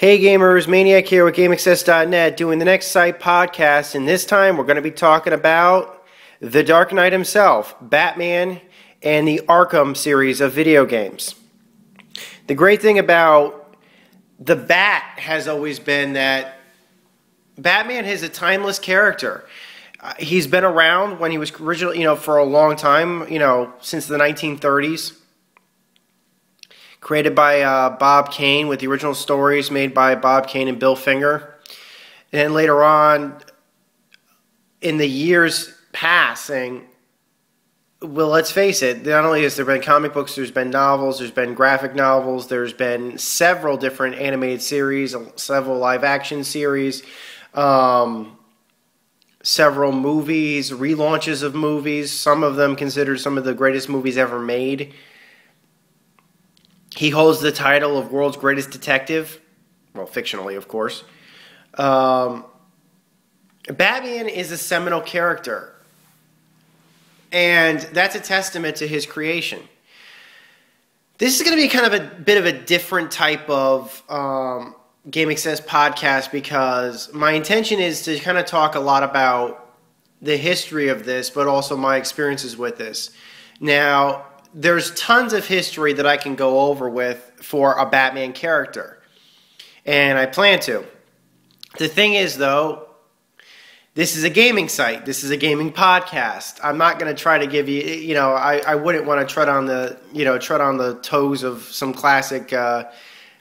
Hey gamers, Maniac here with GameXcess.net doing the Next site podcast, and this time we're going to be talking about the Dark Knight himself, Batman, and the Arkham series of video games. The great thing about the Bat has always been that Batman is a timeless character. Uh, he's been around when he was originally, you know, for a long time, you know, since the 1930s created by uh, Bob Kane with the original stories made by Bob Kane and Bill Finger. And then later on, in the years passing, well, let's face it, not only has there been comic books, there's been novels, there's been graphic novels, there's been several different animated series, several live action series, um, several movies, relaunches of movies, some of them considered some of the greatest movies ever made. He holds the title of world's greatest detective, well, fictionally, of course. Um, is a seminal character, and that's a testament to his creation. This is going to be kind of a bit of a different type of um, GameXcess podcast because my intention is to kind of talk a lot about the history of this, but also my experiences with this. Now, there's tons of history that I can go over with for a Batman character. And I plan to. The thing is, though, this is a gaming site. This is a gaming podcast. I'm not going to try to give you, you know, I, I wouldn't want to tread on the, you know, tread on the toes of some classic, uh,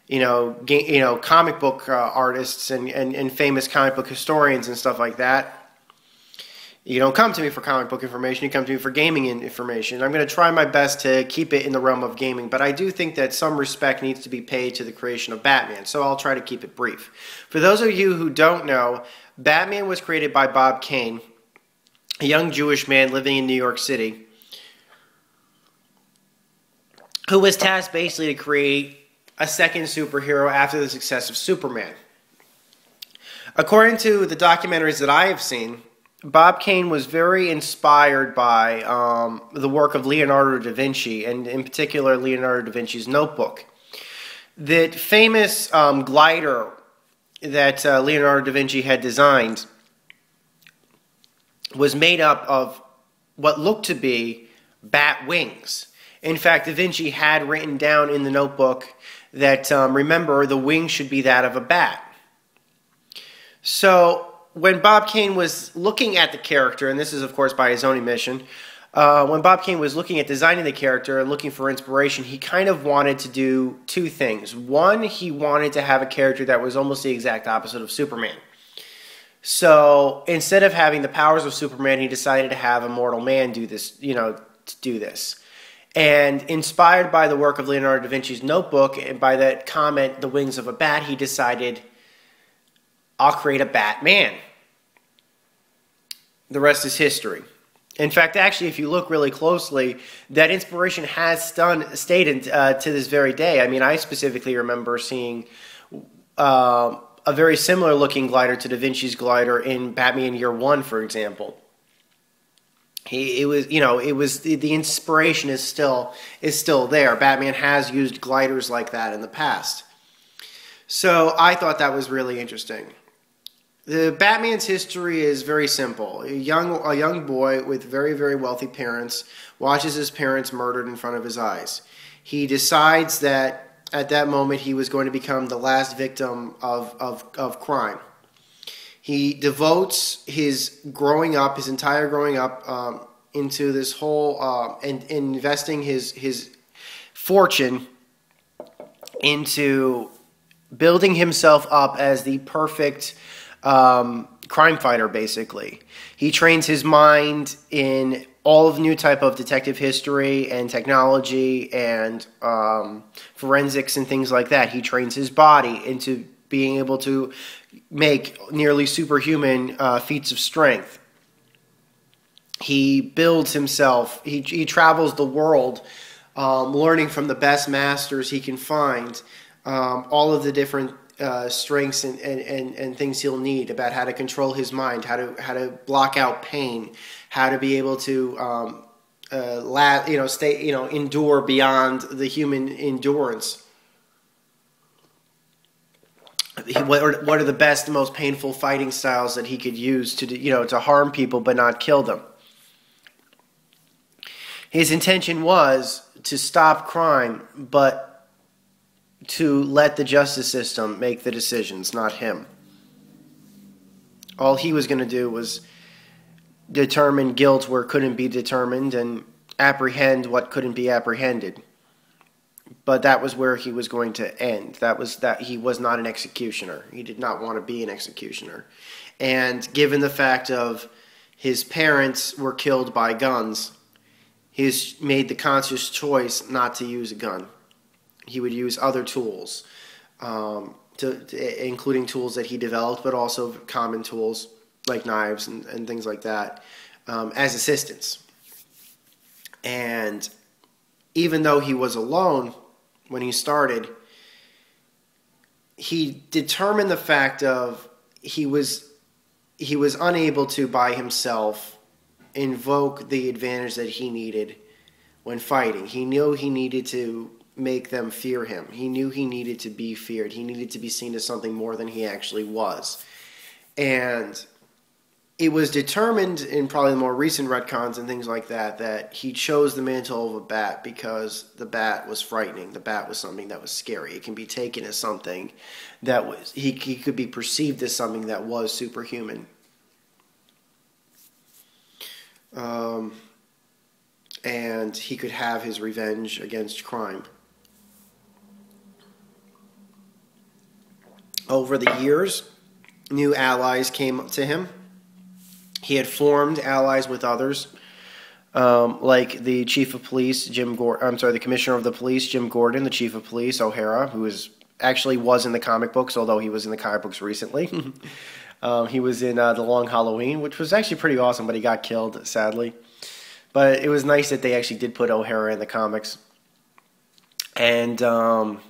you know, ga- you know, comic book uh, artists and, and, and famous comic book historians and stuff like that you don't come to me for comic book information, you come to me for gaming information. I'm going to try my best to keep it in the realm of gaming, but I do think that some respect needs to be paid to the creation of Batman, so I'll try to keep it brief. For those of you who don't know, Batman was created by Bob Kane, a young Jewish man living in New York City, who was tasked basically to create a second superhero after the success of Superman. According to the documentaries that I have seen, Bob Kane was very inspired by um, the work of Leonardo da Vinci, and in particular, Leonardo da Vinci's notebook. The famous um, glider that uh, Leonardo da Vinci had designed was made up of what looked to be bat wings. In fact, Da Vinci had written down in the notebook that, um, remember, the wing should be that of a bat. So when Bob Kane was looking at the character, and this is, of course, by his own admission, uh, when Bob Kane was looking at designing the character and looking for inspiration, he kind of wanted to do two things. One, he wanted to have a character that was almost the exact opposite of Superman. So instead of having the powers of Superman, he decided to have a mortal man do this, you know, to do this. And inspired by the work of Leonardo da Vinci's notebook and by that comment, The Wings of a Bat, he decided I'll create a Batman. The rest is history. In fact, actually, if you look really closely, that inspiration has stun, stayed in, uh, to this very day. I mean, I specifically remember seeing uh, a very similar looking glider to Da Vinci's glider in Batman Year One, for example. He, it was, you know, it was the, the inspiration is still is still there. Batman has used gliders like that in the past, so I thought that was really interesting. The Batman's history is very simple. A young, a young boy with very, very wealthy parents watches his parents murdered in front of his eyes. He decides that at that moment he was going to become the last victim of, of, of crime. He devotes his growing up, his entire growing up, um, into this whole uh, and, and investing his his fortune into building himself up as the perfect um, crime fighter, basically. He trains his mind in all of new type of detective history and technology and um, forensics and things like that. He trains his body into being able to make nearly superhuman uh, feats of strength. He builds himself. He, he travels the world, um, learning from the best masters he can find. Um, all of the different uh, strengths and, and, and, and, things he'll need about how to control his mind, how to how to block out pain, how to be able to um, uh, la- you know stay you know endure beyond the human endurance. what are, what are the best, most painful fighting styles that he could use to you know to harm people but not kill them. His intention was to stop crime, but to let the justice system make the decisions, not him. All he was going to do was determine guilt where couldn't be determined and apprehend what couldn't be apprehended. But that was where he was going to end. That was that he was not an executioner. He did not want to be an executioner. And given the fact of his parents were killed by guns, he's made the conscious choice not to use a gun. He would use other tools, um, to, to, including tools that he developed, but also common tools like knives and, and things like that, um, as assistants. And even though he was alone when he started, he determined the fact of he was he was unable to by himself invoke the advantage that he needed when fighting. He knew he needed to make them fear him. He knew he needed to be feared. He needed to be seen as something more than he actually was. And it was determined in probably the more recent retcons and things like that that he chose the mantle of a bat because the bat was frightening. The bat was something that was scary. It can be taken as something that was he, he could be perceived as something that was superhuman. Um, and he could have his revenge against crime. Over the years, new allies came to him he had formed allies with others, um, like the chief of police, Jim Gordon. I'm sorry, the commissioner of the police, Jim Gordon, the chief of police, O'Hara, who is actually was in the comic books, although he was in the comic books recently. um, he was in uh, the Long Halloween, which was actually pretty awesome, but he got killed sadly. But it was nice that they actually did put O'Hara in the comics, and um,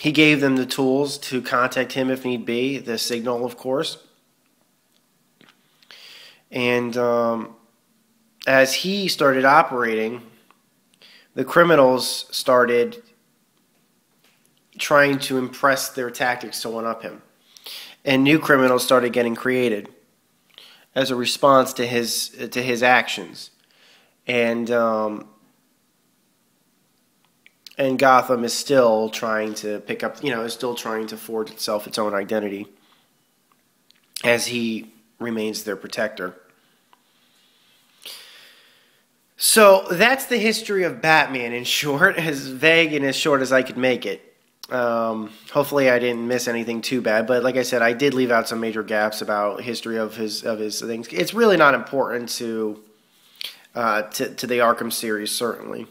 he gave them the tools to contact him if need be. The signal, of course. And um, as he started operating, the criminals started trying to impress their tactics to one up him. And new criminals started getting created as a response to his to his actions. And um, and Gotham is still trying to pick up, you know, is still trying to forge itself its own identity as he remains their protector. So that's the history of Batman in short, as vague and as short as I could make it. Um, hopefully, I didn't miss anything too bad, but like I said, I did leave out some major gaps about history of his of his things. It's really not important to uh, to, to the Arkham series, certainly,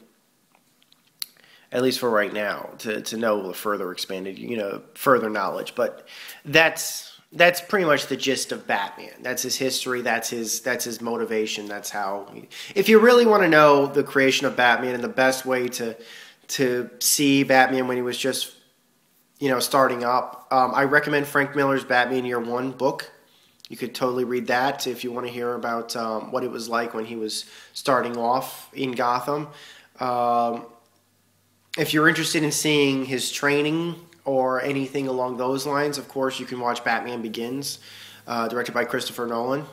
at least for right now, to to know the further expanded, you know, further knowledge. But that's that's pretty much the gist of Batman. That's his history. That's his that's his motivation. That's how. If you really want to know the creation of Batman and the best way to to see Batman when he was just you know starting up, um, I recommend Frank Miller's Batman Year One book. You could totally read that if you want to hear about um, what it was like when he was starting off in Gotham. Um, if you're interested in seeing his training or anything along those lines, of course, you can watch Batman Begins, uh, directed by Christopher Nolan.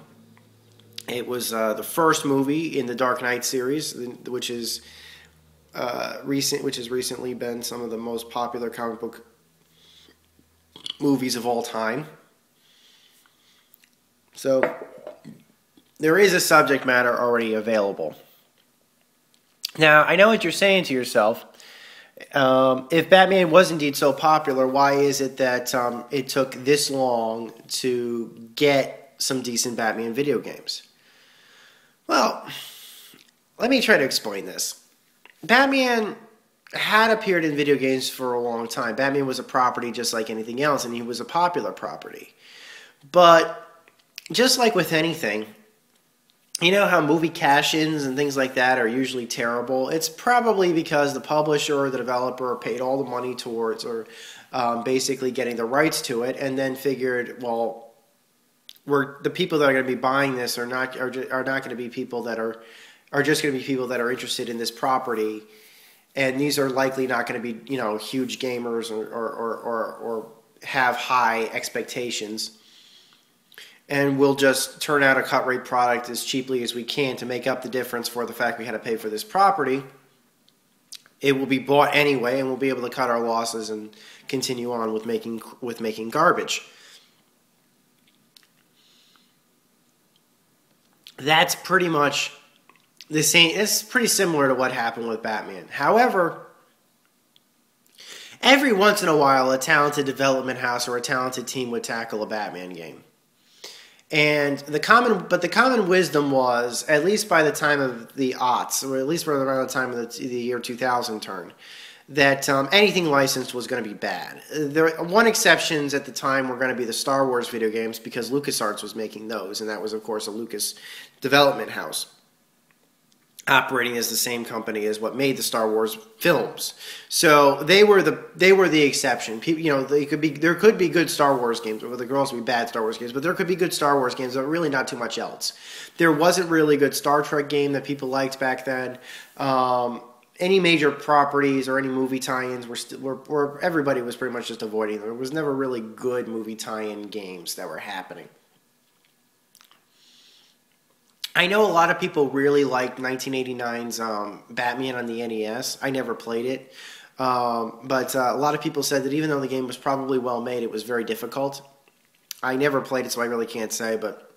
It was uh, the first movie in the Dark Knight series, which is uh, recent, which has recently been some of the most popular comic book movies of all time. So there is a subject matter already available. Now, I know what you're saying to yourself. Um, if Batman was indeed so popular, why is it that um, it took this long to get some decent Batman video games? Well, let me try to explain this. Batman had appeared in video games for a long time. Batman was a property just like anything else, and he was a popular property. But just like with anything, you know how movie cash-ins and things like that are usually terrible. It's probably because the publisher or the developer paid all the money towards, or um, basically getting the rights to it, and then figured, well, we're the people that are going to be buying this are not are, are not going to be people that are are just going to be people that are interested in this property, and these are likely not going to be you know huge gamers or or, or, or, or have high expectations and we'll just turn out a cut rate product as cheaply as we can to make up the difference for the fact we had to pay for this property. It will be bought anyway, and we'll be able to cut our losses and continue on with making with making garbage. That's pretty much the same. It's pretty similar to what happened with Batman. However, every once in a while, a talented development house or a talented team would tackle a Batman game. And the common, but the common wisdom was, at least by the time of the aughts, or at least around the time of the, the year 2000 turn, that um, anything licensed was going to be bad. There, one exceptions at the time were going to be the Star Wars video games because LucasArts was making those, and that was, of course, a Lucas development house operating as the same company as what made the Star Wars films. So they were the they were the exception. People, you know, they could be there could be good Star Wars games, or there could also be bad Star Wars games, but there could be good Star Wars games, but really not too much else. There wasn't really a good Star Trek game that people liked back then. Um, any major properties or any movie tie-ins were, st- were, were everybody was pretty much just avoiding. them. There was never really good movie tie-in games that were happening. I know a lot of people really liked 1989's um, Batman on the NES. I never played it. Um, but uh, a lot of people said that even though the game was probably well made, it was very difficult. I never played it, so I really can't say. But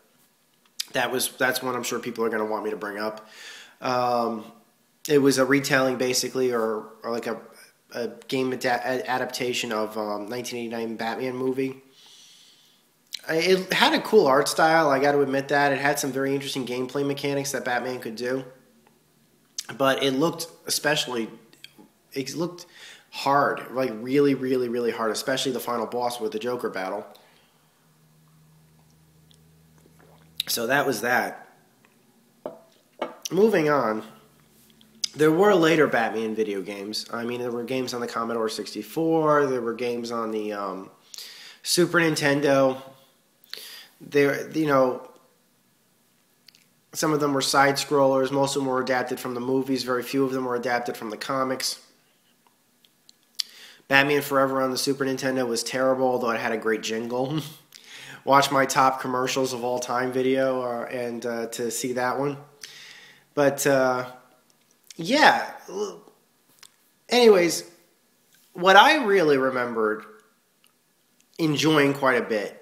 that was that's one I'm sure people are going to want me to bring up. Um, it was a retelling, basically, or, or like a, a game ad- adaptation of 1989 um, Batman movie it had a cool art style. I got to admit that it had some very interesting gameplay mechanics that Batman could do, but it looked especially it looked hard, like really, really, really hard. Especially the final boss with the Joker battle. So that was that. Moving on. There were later Batman video games. I mean, there were games on the Commodore 64. There were games on the um, Super Nintendo there, you know, some of them were side scrollers. Most of them were adapted from the movies. Very few of them were adapted from the comics. Batman Forever on the Super Nintendo was terrible, although it had a great jingle. Watch my top commercials of all time video uh, and uh, to see that one. But uh, yeah. Anyways, what I really remembered enjoying quite a bit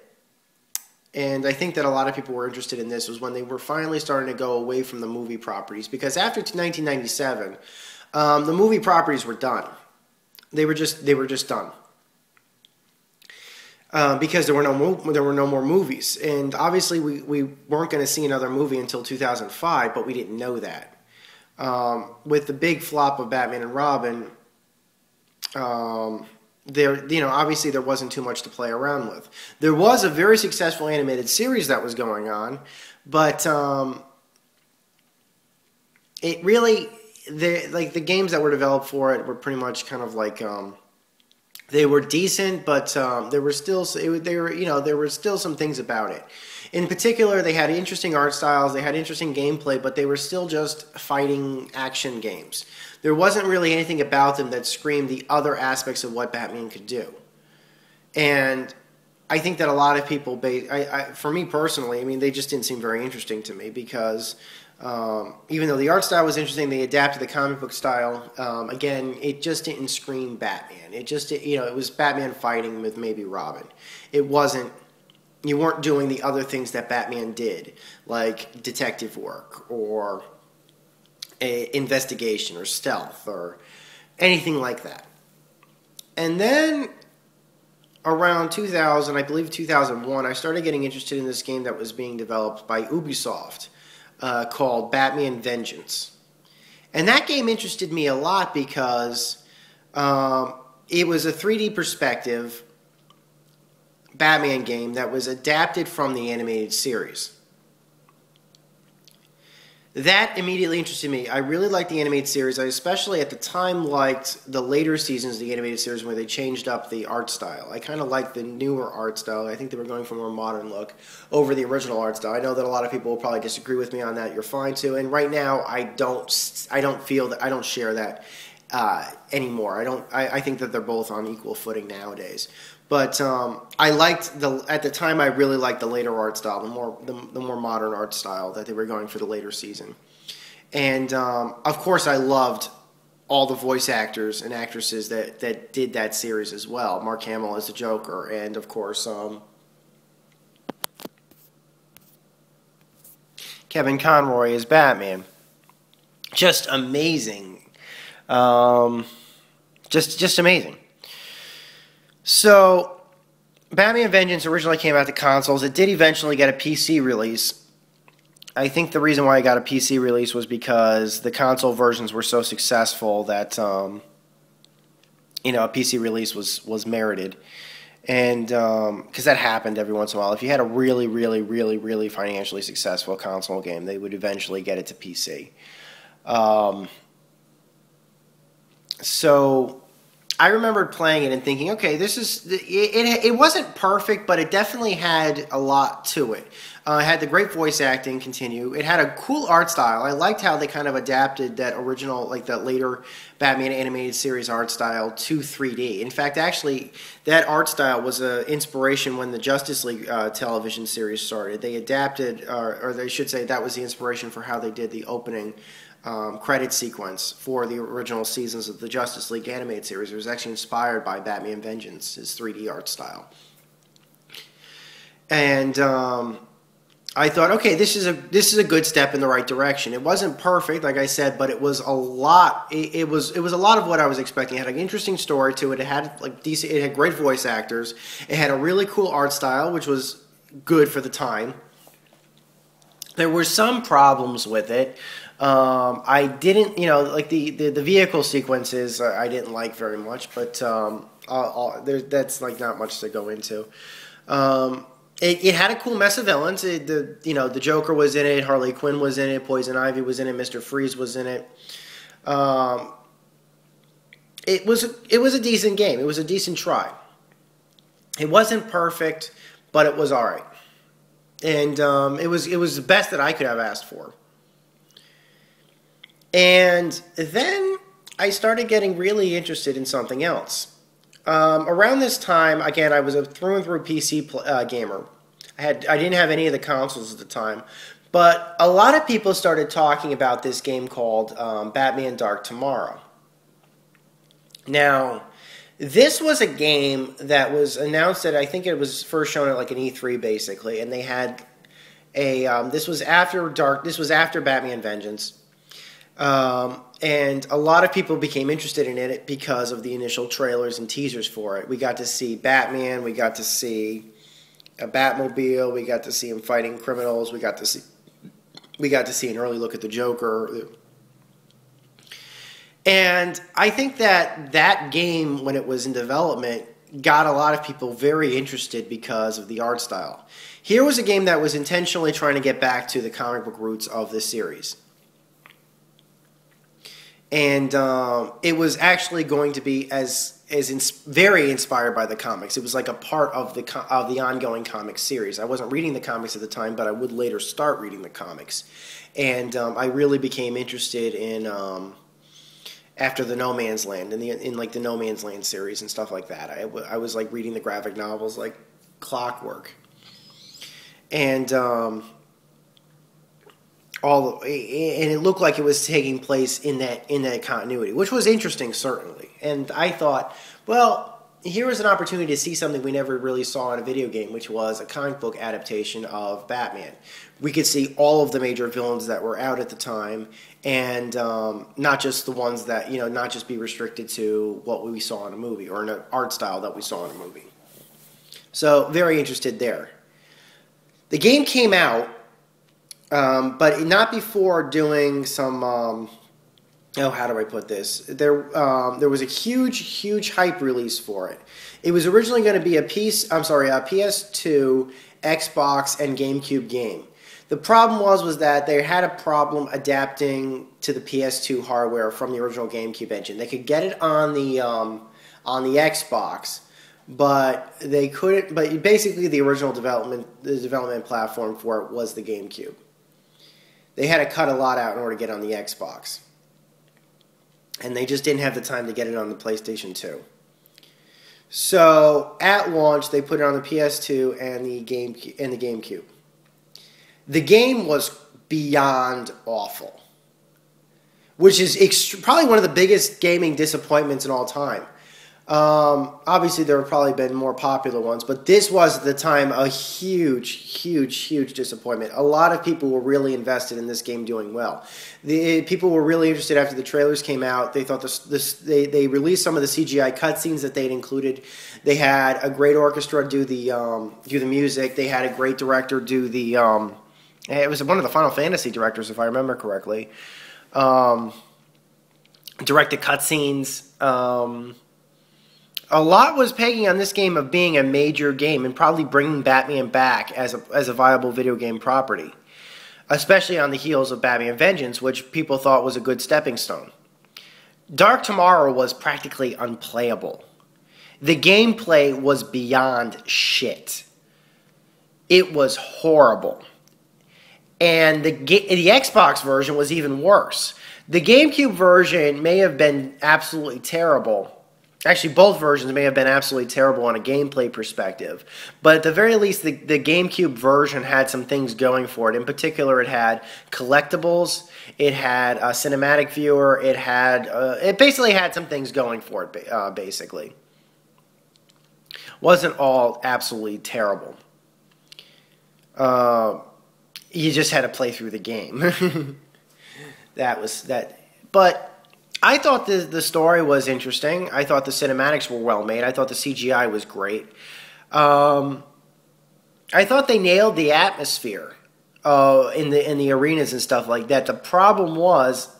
and I think that a lot of people were interested in this was when they were finally starting to go away from the movie properties because after 1997, um, the movie properties were done. They were just they were just done. Uh, because there were no there were no more movies, and obviously we, we weren't going to see another movie until 2005, but we didn't know that. Um, with the big flop of Batman and Robin, um, there you know obviously there wasn't too much to play around with. There was a very successful animated series that was going on but um, it really the like the games that were developed for it were pretty much kind of like um, they were decent but um, there were still it, they were you know there were still some things about it in particular they had interesting art styles they had interesting gameplay but they were still just fighting action games there wasn't really anything about them that screamed the other aspects of what Batman could do. And I think that a lot of people, I, I, for me personally, I mean, they just didn't seem very interesting to me because um, even though the art style was interesting, they adapted the comic book style. Um, again, it just didn't scream Batman. It just, you know, it was Batman fighting with maybe Robin. It wasn't. You weren't doing the other things that Batman did, like detective work or investigation or stealth or anything like that. And then around 2000, I believe 2001, I started getting interested in this game that was being developed by Ubisoft uh, called Batman Vengeance. And that game interested me a lot because um, it was a 3D perspective Batman game that was adapted from the animated series that immediately interested me. I really liked the animated series. I especially at the time liked the later seasons of the animated series where they changed up the art style. I kind of liked the newer art style. I think they were going for a more modern look over the original art style. I know that a lot of people will probably disagree with me on that. You're fine to. And right now, I don't. I don't feel that. I don't share that. uh, anymore. I don't. I, I, think that they're both on equal footing nowadays. But um, I liked the at the time. I really liked the later art style, the more the, the more modern art style that they were going for the later season. And um, of course, I loved all the voice actors and actresses that, that did that series as well. Mark Hamill as the Joker, and of course, um, Kevin Conroy as Batman. Just amazing. Um, just just amazing. So, Batman Vengeance originally came out to consoles. It did eventually get a PC release. I think the reason why I got a PC release was because the console versions were so successful that um, you know a PC release was was merited, and because um, that happened every once in a while. If you had a really, really, really, really financially successful console game, they would eventually get it to PC. Um, so I remembered playing it and thinking, okay, this is it, it, it. wasn't perfect, but it definitely had a lot to it. Uh, it had the great voice acting continue. It had a cool art style. I liked how they kind of adapted that original, like that later Batman animated series art style to 3D. In fact, actually, that art style was an inspiration when the Justice League uh, television series started. They adapted, uh, or they should say, that was the inspiration for how they did the opening um, credit sequence for the original seasons of the Justice League animated series. It was actually inspired by Batman Vengeance, his 3D art style. And um, I thought, okay, this is a this is a good step in the right direction. It wasn't perfect, like I said, but it was a lot. It, it was it was a lot of what I was expecting. It had an interesting story to it. It had like decent. It had great voice actors. It had a really cool art style, which was good for the time. There were some problems with it. Um, I didn't, you know, like the, the, the vehicle sequences uh, I didn't like very much, but um, I'll, I'll, there, that's like not much to go into. Um, it, it, had a cool mess of villains. It, the you know the Joker was in it, Harley Quinn was in it, Poison Ivy was in it, Mister Freeze was in it. Um, it was it was a decent game. It was a decent try. It wasn't perfect, but it was all right, and um, it was it was the best that I could have asked for. And then I started getting really interested in something else. Um, around this time, again, I was a through and through PC uh, gamer. I had I didn't have any of the consoles at the time, but a lot of people started talking about this game called um, Batman Dark Tomorrow. Now, this was a game that was announced at I think it was first shown at like an E3 basically, and they had a um, this was after Dark. This was after Batman Vengeance. Um, and a lot of people became interested in it because of the initial trailers and teasers for it. We got to see Batman, we got to see a Batmobile, we got to see him fighting criminals, we got to see we got to see an early look at the Joker. And I think that that game when it was in development got a lot of people very interested because of the art style. Here was a game that was intentionally trying to get back to the comic book roots of the series and um, it was actually going to be as as ins- very inspired by the comics. It was like a part of the co- of the ongoing comic series. I wasn't reading the comics at the time, but I would later start reading the comics, and um, I really became interested in um, after the No Man's Land and the in like the No Man's Land series and stuff like that. I, w- I was like reading the graphic novels like clockwork, and um, all and it looked like it was taking place in that in that continuity, which was interesting certainly. And I thought, well, here was an opportunity to see something we never really saw in a video game, which was a comic book adaptation of Batman. We could see all of the major villains that were out at the time, and um, not just the ones that you know, not just be restricted to what we saw in a movie or an art style that we saw in a movie. So very interested there. The game came out um, but not before doing some. Um, oh, how do I put this? There, um, there was a huge, huge hype release for it. It was originally going to be a piece. I'm sorry, a PS2, Xbox, and GameCube game. The problem was was that they had a problem adapting to the PS2 hardware from the original GameCube engine. They could get it on the um, on the Xbox, but they couldn't. But basically, the original development the development platform for it was the GameCube they had to cut a lot out in order to get on the Xbox. and they just didn't have the time to get it on the PlayStation 2. So at launch, they put it on the PS2 and the game and the GameCube. The game was beyond awful, which is ext- probably one of the biggest gaming disappointments in all time. Um, obviously, there have probably been more popular ones, but this was at the time a huge, huge, huge disappointment. A lot of people were really invested in this game doing well. The people were really interested after the trailers came out. They thought this, this they, they released some of the CGI cutscenes that they'd included. They had a great orchestra do the um, do the music. They had a great director do the. Um, it was one of the Final Fantasy directors, if I remember correctly. Um, direct the cutscenes. A lot was pegging on this game of being a major game and probably bringing Batman back as a, as a viable video game property, especially on the heels of Batman Vengeance, which people thought was a good stepping stone. Dark Tomorrow was practically unplayable. The gameplay was beyond shit. It was horrible. And the, the Xbox version was even worse. The GameCube version may have been absolutely terrible Actually, both versions may have been absolutely terrible on a gameplay perspective, but at the very least, the, the GameCube version had some things going for it. In particular, it had collectibles, it had a cinematic viewer, it had uh, it basically had some things going for it. Uh, basically, wasn't all absolutely terrible. Uh, you just had to play through the game. that was that, but I thought the the story was interesting. I thought the cinematics were well made. I thought the CGI was great. Um, I thought they nailed the atmosphere uh, in the in the arenas and stuff like that. The problem was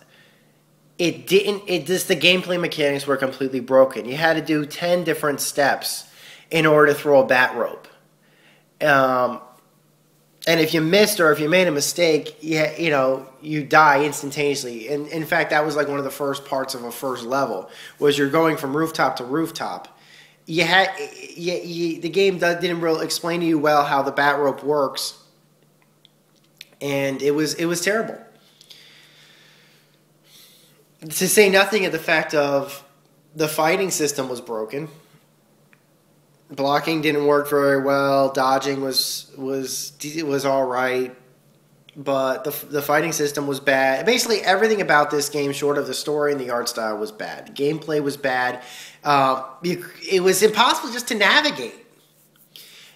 it didn't. It just the gameplay mechanics were completely broken. You had to do ten different steps in order to throw a bat rope. Um, and if you missed or if you made a mistake, you, you know, you die instantaneously. And in fact, that was like one of the first parts of a first level was you're going from rooftop to rooftop. You had you, you, the game didn't really explain to you well how the bat rope works, and it was it was terrible. To say nothing of the fact of the fighting system was broken blocking didn't work very well. Dodging was was was all right, but the the fighting system was bad. Basically, everything about this game, short of the story and the art style, was bad. Gameplay was bad. Uh, it was impossible just to navigate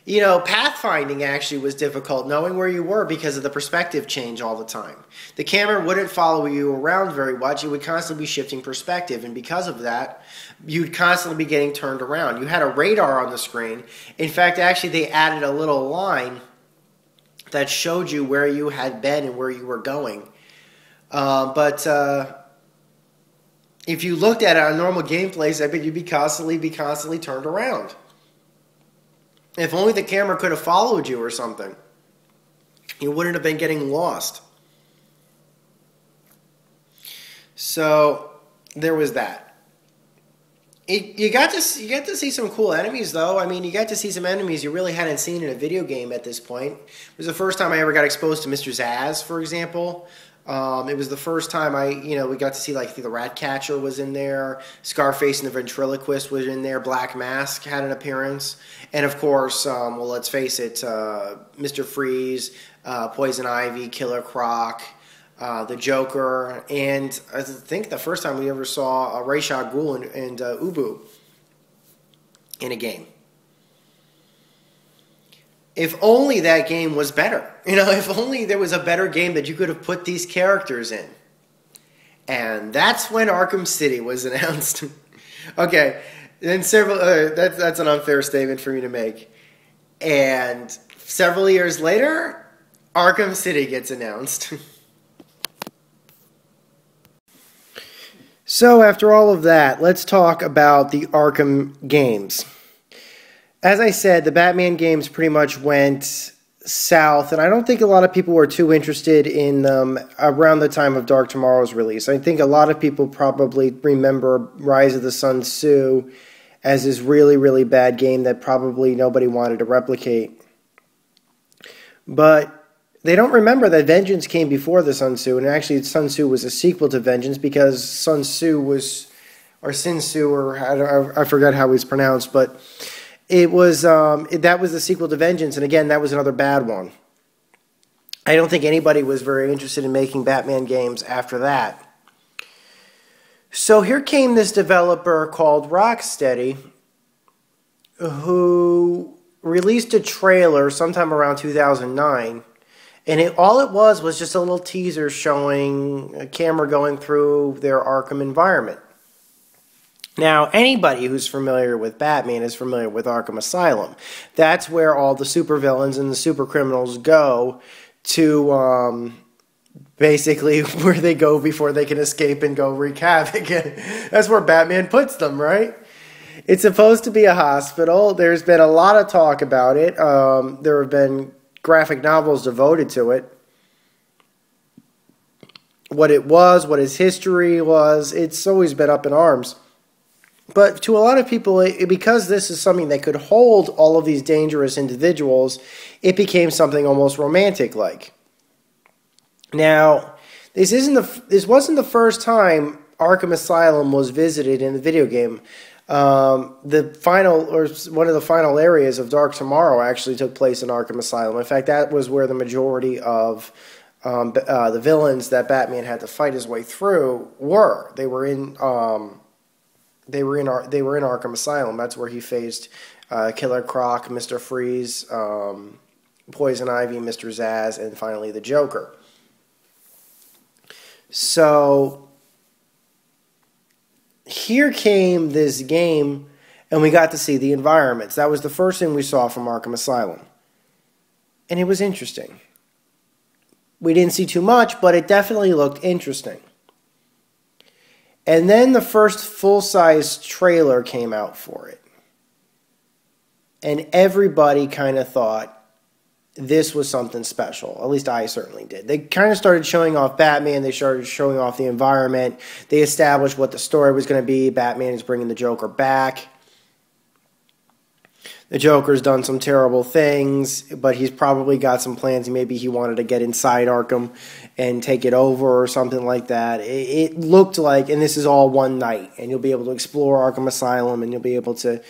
you know, pathfinding actually was difficult, knowing where you were because of the perspective change all the time. The camera wouldn't follow you around very much, it would constantly be shifting perspective, and because of that, you'd constantly be getting turned around. You had a radar on the screen. In fact, actually, they added a little line that showed you where you had been and where you were going. Uh, but uh, if you looked at it on normal gameplays, I bet you'd be constantly be constantly turned around. If only the camera could have followed you or something. You wouldn't have been getting lost. So there was that. It, you got to you got to see some cool enemies though. I mean, you got to see some enemies you really hadn't seen in a video game at this point. It was the first time I ever got exposed to Mr. Zsasz, for example. Um, it was the first time I, you know, we got to see like the Ratcatcher was in there, Scarface and the Ventriloquist was in there, Black Mask had an appearance, and of course, um, well, let's face it, uh, Mister Freeze, uh, Poison Ivy, Killer Croc, uh, the Joker, and I think the first time we ever saw uh, Ra's al Ghul and, and uh, Ubu in a game if only that game was better. You know, if only there was a better game that you could have put these characters in. And that's when Arkham City was announced. okay, then several. Uh, that's that's an unfair statement for me to make. And several years later, Arkham City gets announced. so after all of that, let's talk about the Arkham games as I said, the Batman games pretty much went south, and I don't think a lot of people were too interested in them around the time of Dark Tomorrow's release. I think a lot of people probably remember Rise of the Sun Tzu as this really, really bad game that probably nobody wanted to replicate. But they don't remember that Vengeance came before the Sun Tzu, and actually Sun Tzu was a sequel to Vengeance because Sun Tzu was, or Sin Tzu, or I, I forgot how he's pronounced, but it was um, it, that was the sequel to Vengeance, and again that was another bad one. I don't think anybody was very interested in making Batman games after that. So here came this developer called Rocksteady, who released a trailer sometime around 2009 and it, all it was was just a little teaser showing a camera going through their Arkham environment. Now, anybody who's familiar with Batman is familiar with Arkham Asylum. That's where all the supervillains and the super criminals go to um, basically where they go before they can escape and go wreak havoc. That's where Batman puts them, right? It's supposed to be a hospital. There's been a lot of talk about it. Um, there have been graphic novels devoted to it. What it was, what his history was, it's always been up in arms. But to a lot of people, it, because this is something that could hold all of these dangerous individuals, it became something almost romantic like. Now, this isn't the this wasn't the first time Arkham Asylum was visited in the video game. Um, the final, or one of the final areas of Dark Tomorrow actually took place in Arkham Asylum. In fact, that was where the majority of um, uh, the villains that Batman had to fight his way through were. They were in, um, they were in, Ar- they were in Arkham Asylum. That's where he faced uh, Killer Croc, Mister Freeze, um, Poison Ivy, Mister Zsasz, and finally the Joker. So here came this game, and we got to see the environments. That was the first thing we saw from Arkham Asylum. And it was interesting. We didn't see too much, but it definitely looked interesting. And then the first full size trailer came out for it. And everybody kind of thought, this was something special. At least I certainly did. They kind of started showing off Batman. They started showing off the environment. They established what the story was going to be. Batman is bringing the Joker back. The Joker's done some terrible things, but he's probably got some plans. Maybe he wanted to get inside Arkham and take it over or something like that. It, looked like, and this is all one night, and you'll be able to explore Arkham Asylum and you'll be able to,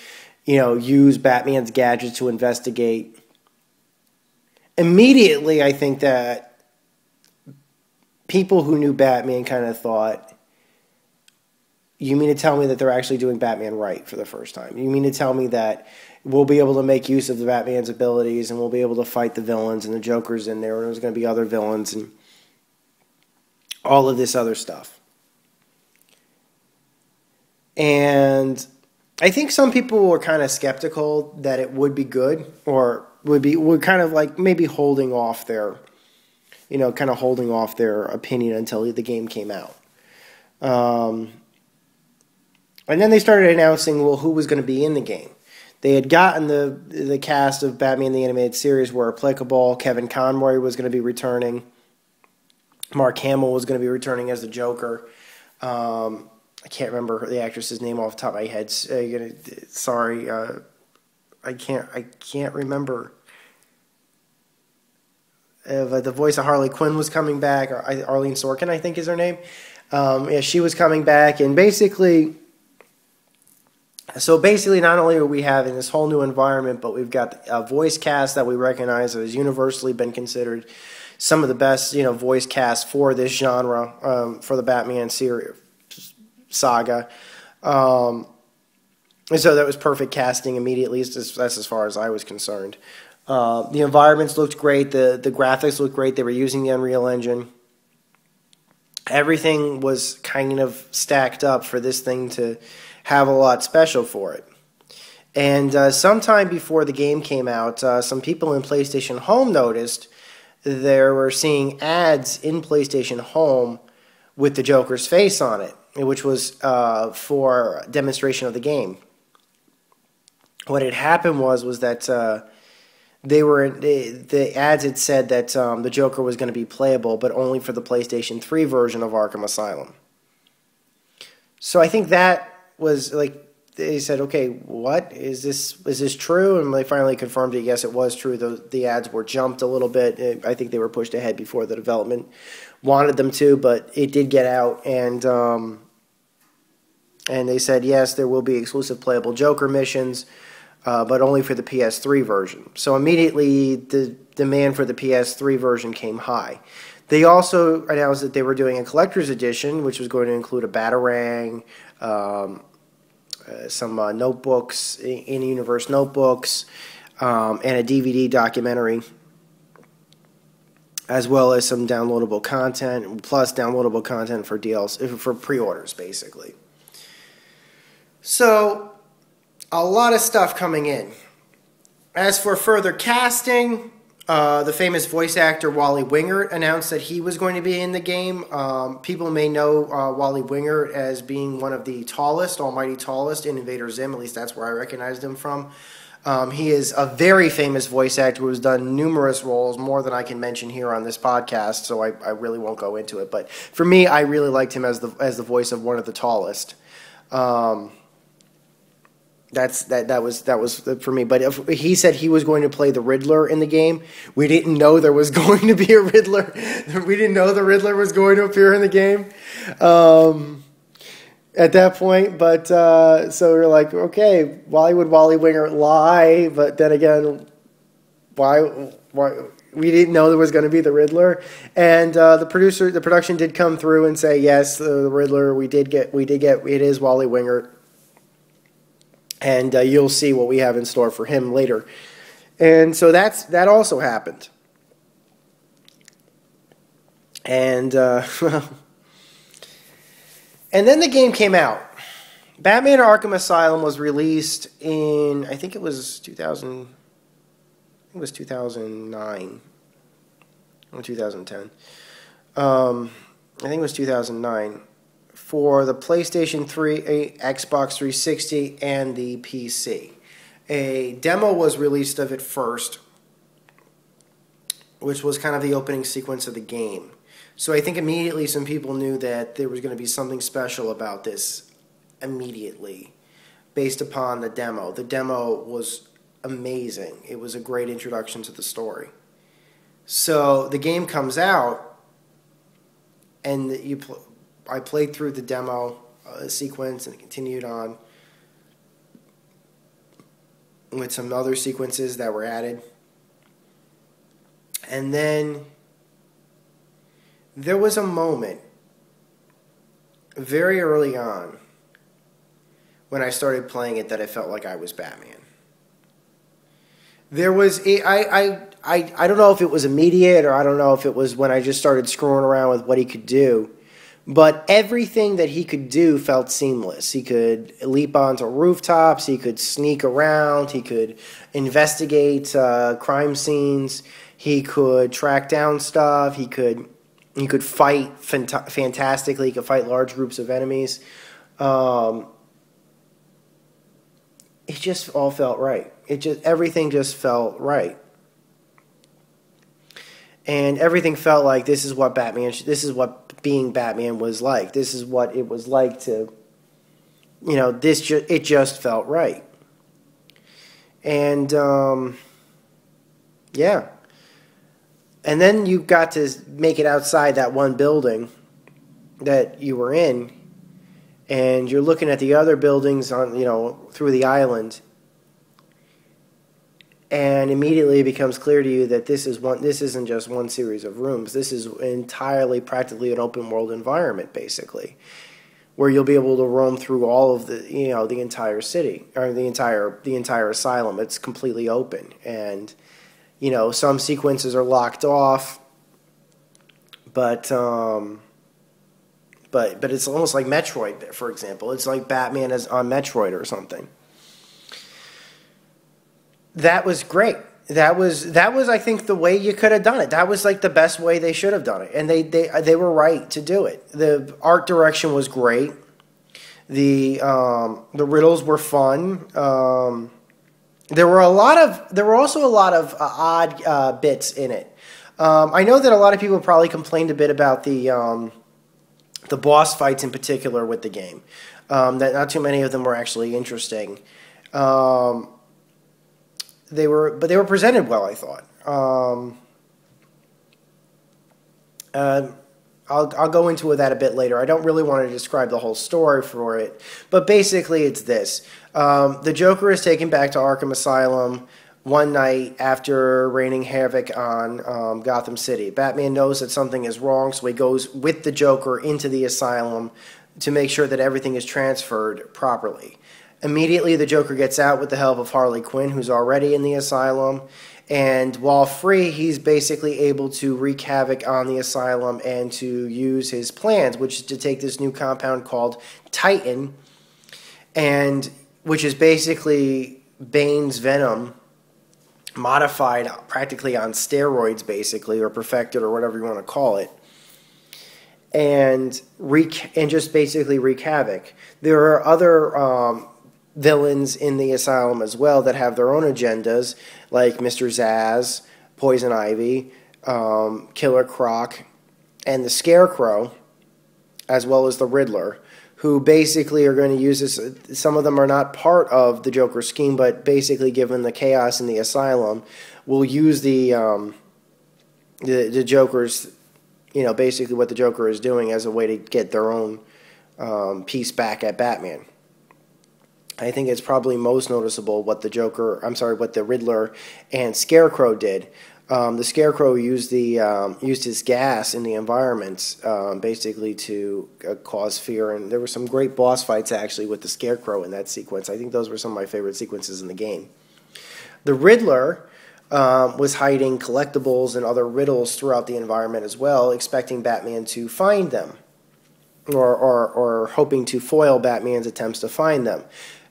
you know, use Batman's gadgets to investigate immediately, I think that people who knew Batman kind of thought, you mean to tell me that they're actually doing Batman right for the first time? You mean to tell me that we'll be able to make use of the Batman's abilities and we'll be able to fight the villains and the Joker's in there and there's going to be other villains and all of this other stuff. And I think some people were kind of skeptical that it would be good or would be would kind of like maybe holding off their, you know, kind of holding off their opinion until the game came out. Um, and then they started announcing, well, who was going to be in the game. They had gotten the the cast of Batman the Animated Series were applicable. Kevin Conroy was going to be returning. Mark Hamill was going to be returning as the Joker. Um, I can't remember the actress's name off the top of my head. Uh, sorry, uh, I can't I can't remember. If, uh, the voice of Harley Quinn was coming back, or Arlene Sorkin, I think is her name. Um, yeah, she was coming back, and basically, so basically, not only are we having this whole new environment, but we've got a voice cast that we recognize that has universally been considered some of the best, you know, voice cast for this genre um, for the Batman series saga. Um, and so that was perfect casting immediately. That's as far as I was concerned. Uh, the environments looked great. The the graphics looked great. They were using the Unreal Engine. Everything was kind of stacked up for this thing to have a lot special for it. And uh, sometime before the game came out, uh, some people in PlayStation Home noticed they were seeing ads in PlayStation Home with the Joker's face on it, which was uh, for demonstration of the game what had happened was was that uh, they were they, the ads had said that um, the Joker was going to be playable, but only for the PlayStation 3 version of Arkham Asylum. So I think that was like they said, "Okay, what is this? Is this true?" And they finally confirmed it. Yes, it was true. The the ads were jumped a little bit. I think they were pushed ahead before the development wanted them to, but it did get out, and um, and they said yes, there will be exclusive playable Joker missions, uh, but only for the PS3 version. So immediately the demand for the PS3 version came high. They also announced that they were doing a collector's edition, which was going to include a Batarang. Um, uh, some uh, notebooks, in universe notebooks, um, and a DVD documentary, as well as some downloadable content, plus downloadable content for DLC for pre-orders, basically. So, a lot of stuff coming in. As for further casting, uh, the famous voice actor Wally Wingert announced that he was going to be in the game. Um, people may know uh, Wally Wingert as being one of the tallest, almighty tallest in Invader Zim. At least that's where I recognized him from. Um, he is a very famous voice actor who has done numerous roles, more than I can mention here on this podcast. So I, I really won't go into it. But for me, I really liked him as the as the voice of one of the tallest. Um, that's that that was that was for me. But if he said he was going to play the Riddler in the game, we didn't know there was going to be a Riddler. We didn't know the Riddler was going to appear in the game um, at that point. But uh, so we are like, okay, why would Wally Wingert lie? But then again, why why? We didn't know there was going to be the Riddler, and uh, the producer, the production did come through and say yes, the, Riddler. We did get, we did get, it is Wally Wingert and uh, you'll see what we have in store for him later. And so that's that also happened. And uh, and then the game came out. Batman Arkham Asylum was released in I think it was 2000 it was 2009 or 2010. Um, I think it was 2009 for the PlayStation 3, Xbox 360, and the PC. A demo was released of it first, which was kind of the opening sequence of the game. So I think immediately some people knew that there was going to be something special about this immediately based upon the demo. The demo was amazing. It was a great introduction to the story. So the game comes out and you pl- I played through the demo uh, sequence and continued on with some other sequences that were added. And then there was a moment very early on when I started playing it that I felt like I was Batman. There was I I I I don't know if it was immediate or I don't know if it was when I just started screwing around with what he could do but everything that he could do felt seamless. He could leap onto rooftops, he could sneak around, he could investigate uh, crime scenes, he could track down stuff, he could he could fight fant- fantastically, he could fight large groups of enemies. Um, it just all felt right. It just everything just felt right and everything felt like this is what Batman. This is what being Batman was like. This is what it was like to, you know, this. Ju- it just felt right, and um, yeah. And then you got to make it outside that one building that you were in, and you're looking at the other buildings on, you know, through the island and immediately it becomes clear to you that this is one this isn't just one series of rooms. This is entirely practically an open world environment basically where you'll be able to roam through all of the you know the entire city or the entire the entire asylum. It's completely open. And you know some sequences are locked off but um but but it's almost like Metroid for example. It's like Batman is on Metroid or something that was great. That was that was I think the way you could have done it. That was like the best way they should have done it, and they they they were right to do it. The art direction was great. The um, the riddles were fun. Um, there were a lot of there were also a lot of uh, odd uh, bits in it. Um, I know that a lot of people probably complained a bit about the um, the boss fights in particular with the game. Um, that not too many of them were actually interesting. Um, they were, but they were presented well. I thought. Um, uh, I'll, I'll go into that a bit later. I don't really want to describe the whole story for it, but basically it's this. Um, the Joker is taken back to Arkham Asylum one night after raining havoc on um, Gotham City. Batman knows that something is wrong, so he goes with the Joker into the asylum to make sure that everything is transferred properly. Immediately, the Joker gets out with the help of Harley Quinn, who's already in the asylum. And while free, he's basically able to wreak havoc on the asylum and to use his plans, which is to take this new compound called Titan, and which is basically Bane's venom modified practically on steroids, basically, or perfected, or whatever you want to call it, and wreak and just basically wreak havoc. There are other um, villains in the asylum as well that have their own agendas, like Mr. Zsasz, Poison Ivy, um, Killer Croc, and the Scarecrow, as well as the Riddler who basically are going to use this. Some of them are not part of the Joker scheme, but basically, given the chaos in the asylum, will use the um, the, the Joker's, you know, basically what the Joker is doing as a way to get their own um, piece back at Batman. I think it's probably most noticeable what the Joker, I'm sorry, what the Riddler and Scarecrow did. Um, the Scarecrow used the um, used his gas in the environment um, basically to uh, cause fear, and there were some great boss fights actually with the Scarecrow in that sequence. I think those were some of my favorite sequences in the game. The Riddler um, was hiding collectibles and other riddles throughout the environment as well, expecting Batman to find them, or or, or hoping to foil Batman's attempts to find them.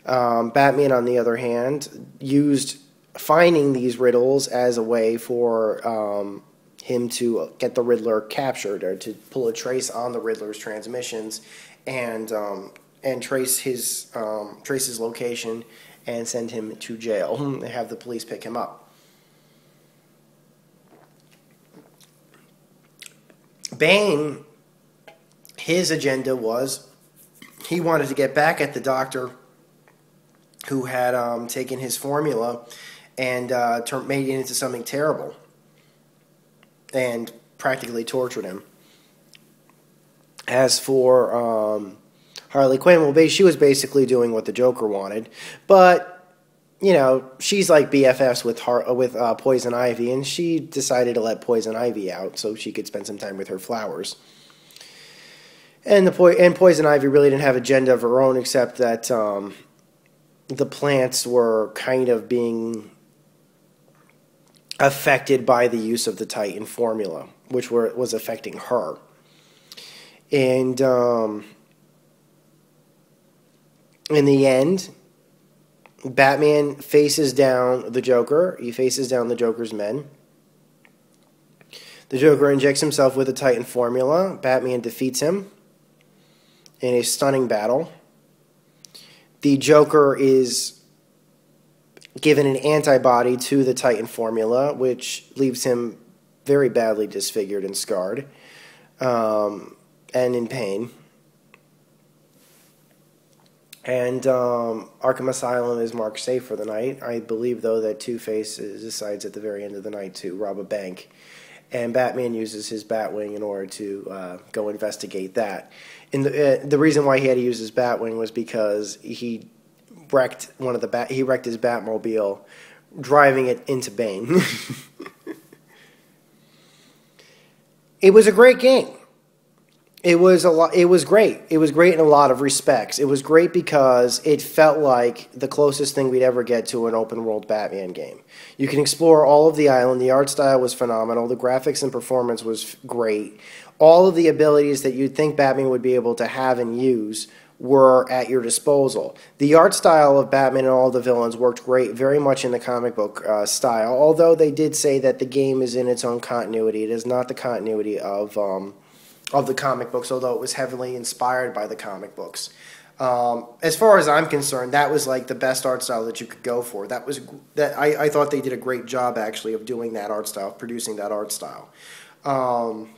Um, Batman, on the other hand, used finding these riddles as a way for um, him to get the Riddler captured or to pull a trace on the Riddler's transmissions and um, and trace his um, trace his location and send him to jail and have the police pick him up. Bane, his agenda was he wanted to get back at the doctor who had um, taken his formula and uh, made it into something terrible and practically tortured him. As for um, Harley Quinn, well, she was basically doing what the Joker wanted, but you know she's like BFFs with Har- with uh, Poison Ivy, and she decided to let Poison Ivy out so she could spend some time with her flowers. And the po- and Poison Ivy really didn't have agenda of her own, except that um, the plants were kind of being affected by the use of the Titan formula, which were, was affecting her. And um, in the end, Batman faces down the Joker. He faces down the Joker's men. The Joker injects himself with the Titan formula. Batman defeats him in a stunning battle. The Joker is given an antibody to the Titan formula, which leaves him very badly disfigured and scarred um, and in pain. And um, Arkham Asylum is marked safe for the night. I believe, though, that Two Face decides at the very end of the night to rob a bank. And Batman uses his Batwing in order to uh, go investigate that. And the, uh, the reason why he had to use his Batwing was because he wrecked one of the bat. He wrecked his Batmobile, driving it into Bane. it was a great game. It was a lot. It was great. It was great in a lot of respects. It was great because it felt like the closest thing we'd ever get to an open world Batman game. You can explore all of the island. The art style was phenomenal. The graphics and performance was great. All of the abilities that you'd think Batman would be able to have and use were at your disposal. The art style of Batman and all the villains worked great, very much in the comic book uh, style. Although they did say that the game is in its own continuity, it is not the continuity of um, of the comic books. Although it was heavily inspired by the comic books. Um, as far as I'm concerned, that was like the best art style that you could go for. That was that I, I thought they did a great job actually of doing that art style, producing that art style. Um,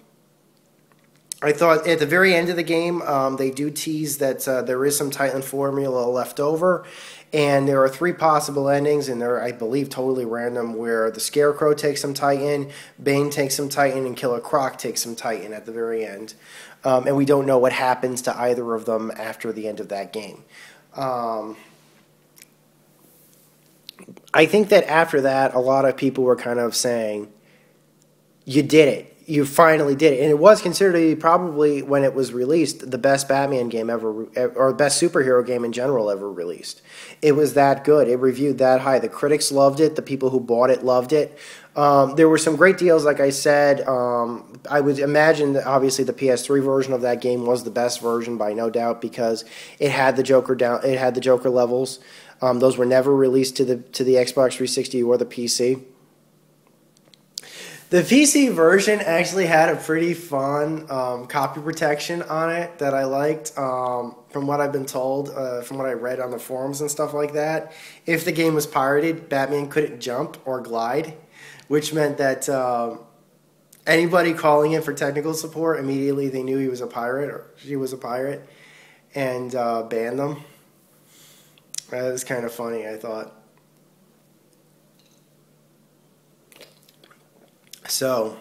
I thought at the very end of the game, um, they do tease that uh, there is some Titan formula left over, and there are three possible endings, and they're, I believe, totally random. Where the Scarecrow takes some Titan, Bane takes some Titan, and Killer Croc takes some Titan at the very end. Um, and we don't know what happens to either of them after the end of that game. Um, I think that after that, a lot of people were kind of saying, "You did it." You finally did it, and it was considered probably when it was released the best Batman game ever, or best superhero game in general ever released. It was that good. It reviewed that high. The critics loved it. The people who bought it loved it. Um, there were some great deals, like I said. Um, I would imagine that obviously the PS3 version of that game was the best version by no doubt because it had the Joker down. It had the Joker levels. Um, those were never released to the to the Xbox 360 or the PC. The PC version actually had a pretty fun um, copy protection on it that I liked. Um, from what I've been told, uh, from what I read on the forums and stuff like that, if the game was pirated, Batman couldn't jump or glide, which meant that uh, anybody calling in for technical support immediately they knew he was a pirate or she was a pirate and uh, banned them. That was kind of funny, I thought. So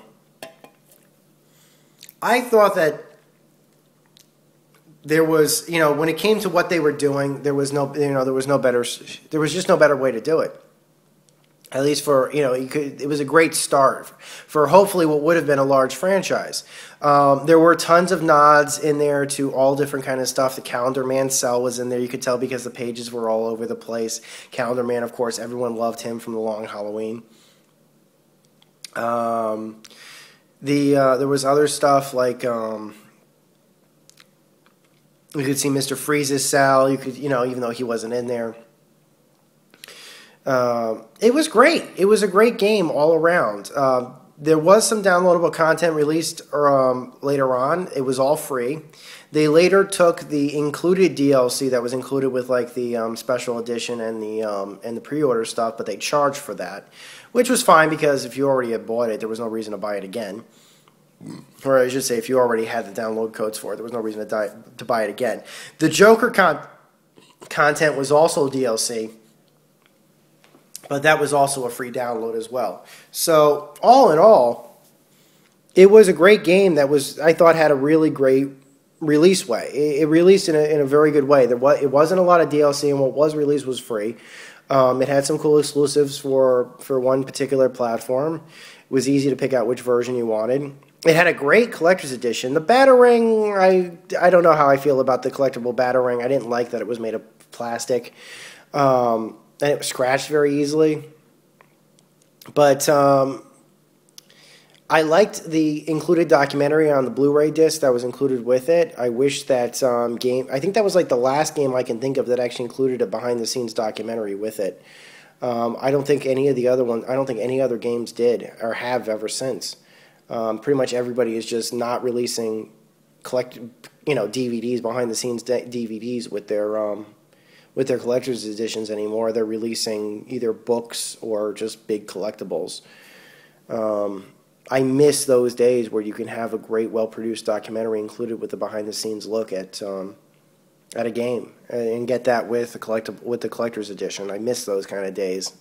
I thought that there was, you know, when it came to what they were doing, there was no, you know, there was no better, there was just no better way to do it. At least for, you know, could, it was a great start for hopefully what would have been a large franchise. Um, there were tons of nods in there to all different kind of stuff. The Calendar Man cell was in there. You could tell because the pages were all over the place. Calendar Man, of course, everyone loved him from the Long Halloween. Um, the uh, there was other stuff like um, you could see Mister Freeze's cell. You could you know even though he wasn't in there. Uh, it was great. It was a great game all around. Uh, there was some downloadable content released um, later on. It was all free. They later took the included DLC that was included with like the um, special edition and the um, and the pre-order stuff, but they charged for that, which was fine because if you already had bought it, there was no reason to buy it again. Or I should say, if you already had the download codes for it, there was no reason to, die, to buy it again. The Joker con- content was also DLC, but that was also a free download as well. So all in all, it was a great game that was I thought had a really great release way. It, it released in a, in a very good way. There was, it wasn't a lot of DLC, and what was released was free. Um, it had some cool exclusives for, for one particular platform. It was easy to pick out which version you wanted. It had a great collector's edition. The Batarang, I, I don't know how I feel about the collectible Batarang. I didn't like that it was made of plastic. Um, and it was scratched very easily. But um, I liked the included documentary on the Blu-ray disc that was included with it. I wish that um, game. I think that was like the last game I can think of that actually included a behind-the-scenes documentary with it. Um, I don't think any of the other ones. I don't think any other games did or have ever since. Um, pretty much everybody is just not releasing collect, you know, DVDs behind-the-scenes DVDs with their um, with their collector's editions anymore. They're releasing either books or just big collectibles. Um, I miss those days where you can have a great, well-produced documentary included with the behind-the-scenes look at um, at a game and get that with the collectible with the collector's edition. I miss those kind of days.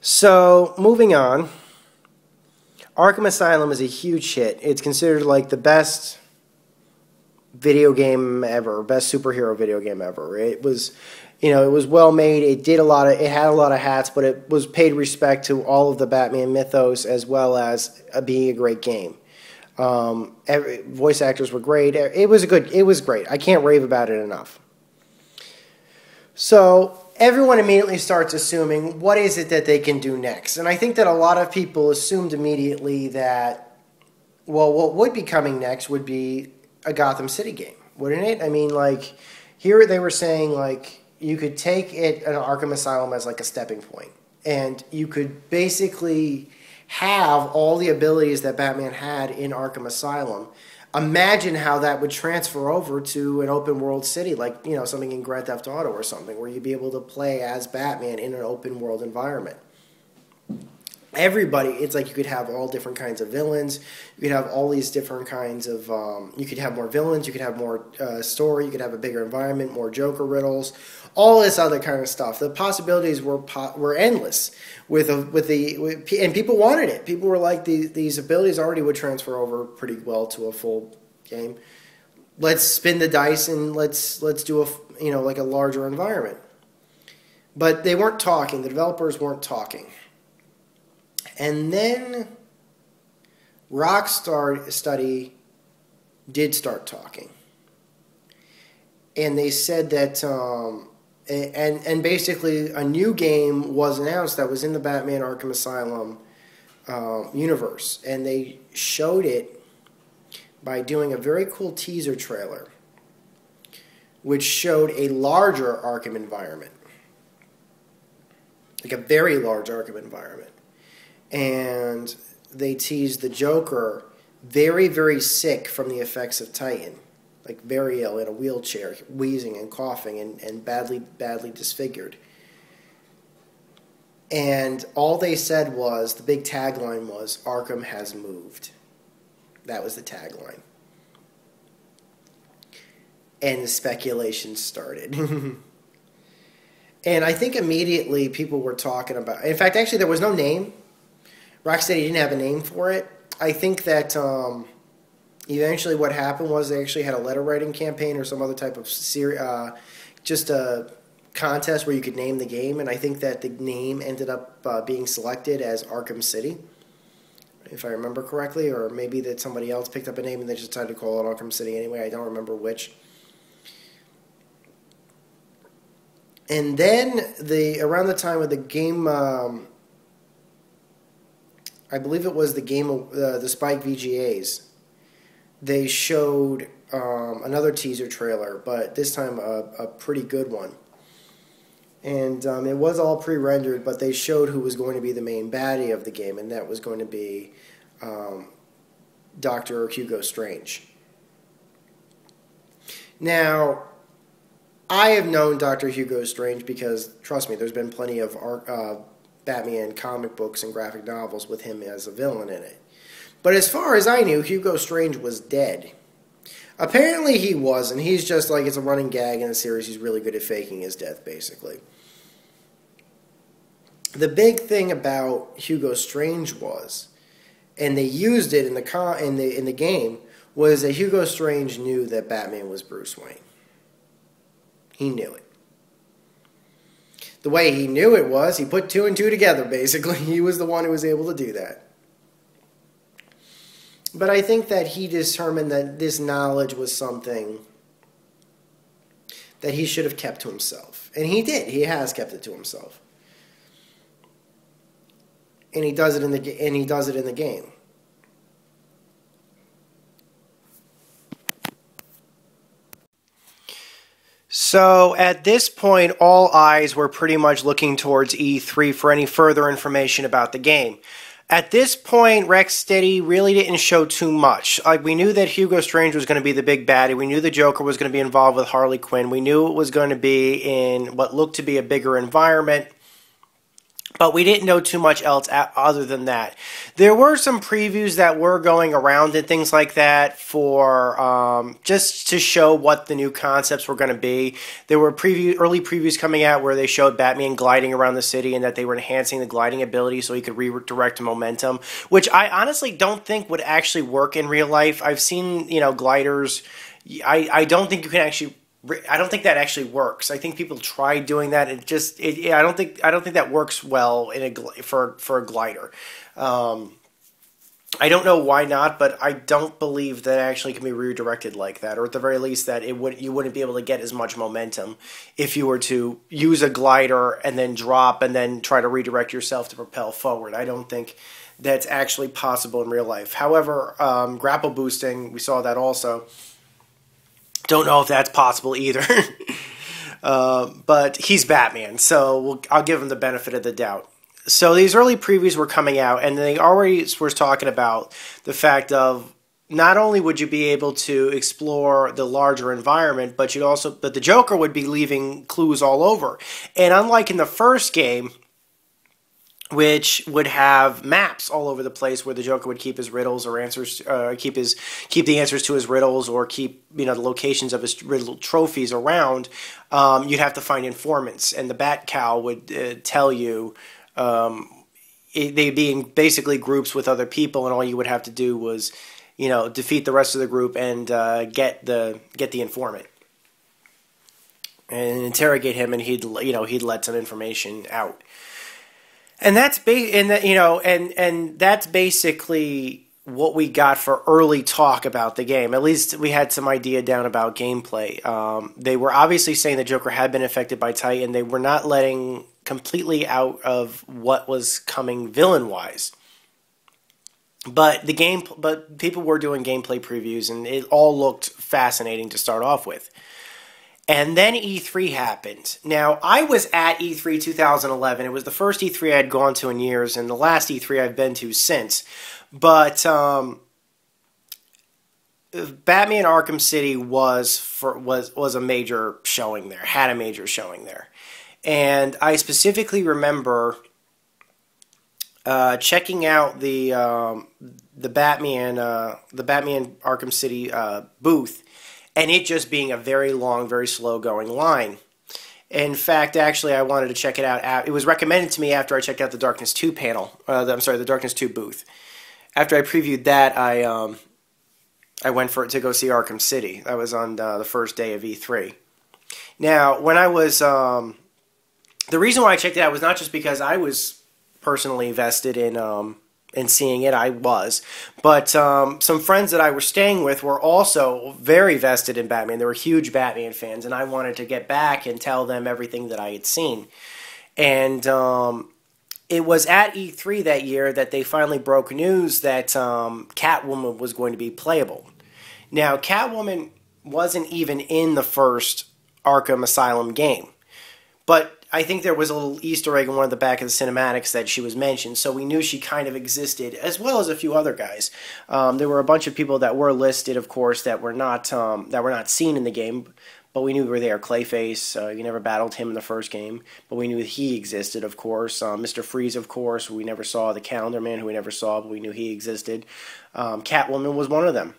So moving on, Arkham Asylum is a huge hit. It's considered like the best video game ever, best superhero video game ever. It was you know, it was well made. It did a lot of, it had a lot of hats, but it was paid respect to all of the Batman mythos as well as uh, being a great game. Um, every, voice actors were great. It was a good, it was great. I can't rave about it enough. So everyone immediately starts assuming what is it that they can do next, and I think that a lot of people assumed immediately that, well, what would be coming next would be a Gotham City game, wouldn't it? I mean, like here they were saying like you could take it an Arkham Asylum as like a stepping point, and you could basically have all the abilities that Batman had in Arkham Asylum. Imagine how that would transfer over to an open world city, like you know something in Grand Theft Auto or something, where you'd be able to play as Batman in an open world environment. Everybody it's like you could have all different kinds of villains. You could have all these different kinds of um, you could have more villains you could have more uh, story you could have a bigger environment more joker riddles all this other kind of stuff. The possibilities were po- were endless with a, with the with, and people wanted it. People were like the, these abilities already would transfer over pretty well to a full game. Let's spin the dice and let's let's do a you know like a larger environment. But they weren't talking. The developers weren't talking and then Rocksteady did start talking. And they said that, um, and, and basically a new game was announced that was in the Batman Arkham Asylum uh, universe. And they showed it by doing a very cool teaser trailer, which showed a larger Arkham environment. Like a very large Arkham environment and they teased the Joker very, very sick from the effects of Titan, like very ill in a wheelchair, wheezing and coughing and, and badly, badly disfigured. And all they said was the big tagline was Arkham has moved. That was the tagline. And the speculation started. and I think immediately people were talking about. In fact, actually, there was no name Rocksteady didn't have a name for it. I think that um, eventually what happened was they actually had a letter writing campaign or some other type of uh, just a contest where you could name the game, and I think that the name ended up uh, being selected as Arkham City, if I remember correctly, or maybe that somebody else picked up a name and they just decided to call it Arkham City anyway. I don't remember which. And then the around the time of the game. Um, I believe it was the game uh, the Spike VGAs. They showed um, another teaser trailer, but this time a, a pretty good one. And um, it was all pre-rendered, but they showed who was going to be the main baddie of the game, and that was going to be um, Doctor Hugo Strange. Now, I have known Doctor Hugo Strange because, trust me, there's been plenty of uh, Batman comic books and graphic novels with him as a villain in it. But as far as I knew, Hugo Strange was dead. Apparently he was, and He's just like it's a running gag in the series. He's really good at faking his death, basically. The big thing about Hugo Strange was, and they used it in the con- in the in the game, was that Hugo Strange knew that Batman was Bruce Wayne. He knew it the way he knew it was, he put two and two together, basically. He was the one who was able to do that. But I think that he determined that this knowledge was something that he should have kept to himself. And he did. He has kept it to himself. And he does it in the and he does it in the game. So at this point, all eyes were pretty much looking towards E3 for any further information about the game. At this point, Rocksteady really didn't show too much. Like we knew that Hugo Strange was going to be the big baddie. We knew the Joker was going to be involved with Harley Quinn. We knew it was going to be in what looked to be a bigger environment but we didn't know too much else other than that. There were some previews that were going around and things like that for um, just to show what the new concepts were going to be. There were preview early previews coming out where they showed Batman gliding around the city and that they were enhancing the gliding ability so he could redirect momentum, which I honestly don't think would actually work in real life. I've seen you know gliders. I, I don't think you can actually I don't think that actually works. I think people try doing that. It just, it, I don't think, I don't think that works well in a for for a glider. Um, I don't know why not, but I don't believe that actually can be redirected like that, or at the very least that it would you wouldn't be able to get as much momentum if you were to use a glider and then drop and then try to redirect yourself to propel forward. I don't think that's actually possible in real life. However, um, grapple boosting, we saw that also don't know if that's possible either. uh, but he's Batman, so we'll, I'll give him the benefit of the doubt. So these early previews were coming out, and they already were talking about the fact of not only would you be able to explore the larger environment, but you'd also but the Joker would be leaving clues all over. And unlike in the first game, which would have maps all over the place where the Joker would keep his riddles or answers, uh, keep his keep the answers to his riddles, or keep you know the locations of his riddle trophies around. Um, you'd have to find informants, and the Bat Cow would uh, tell you. Um, it, they'd be in basically groups with other people, and all you would have to do was, you know, defeat the rest of the group and uh, get the get the informant and interrogate him, and he'd you know he'd let some information out and that's ba- and that you know and and that's basically what we got for early talk about the game. At least we had some idea down about gameplay. Um, they were obviously saying the Joker had been affected by Titan. They were not letting completely out of what was coming villain wise. But the game, but people were doing gameplay previews, and it all looked fascinating to start off with. And then E3 happened. Now, I was at E3 2011. It was the first E3 I had gone to in years, and the last E3 I've been to since. But um, Batman Arkham City was for, was was a major showing there. Had a major showing there, and I specifically remember uh, checking out the um, the Batman uh, the Batman Arkham City uh, booth and it just being a very long, very slow going line. In fact, actually, I wanted to check it out. It was recommended to me after I checked out the Darkness 2 panel. Uh, I'm sorry, the Darkness 2 booth. After I previewed that, I um, I went for it to go see Arkham City. That was on uh, the first day of E3. Now, when I was um, the reason why I checked it out was not just because I was personally vested in um, and seeing it. I was, but um, some friends that I was staying with were also very vested in Batman. They were huge Batman fans, and I wanted to get back and tell them everything that I had seen. And um, it was at E3 that year that they finally broke news that um, Catwoman was going to be playable. Now, Catwoman wasn't even in the first Arkham Asylum game, but I think there was a little Easter egg in one of the back of the cinematics that she was mentioned, so we knew she kind of existed, as well as a few other guys. Um, there were a bunch of people that were listed, of course, that were not um, that were not seen in the game, but we knew we were there. Clayface, uh, you never battled him in the first game, but we knew he existed, of course. Um, Mr. Freeze, of course, we never saw. The Calendar Man, who we never saw, but we knew he existed. Um, Catwoman was one of them.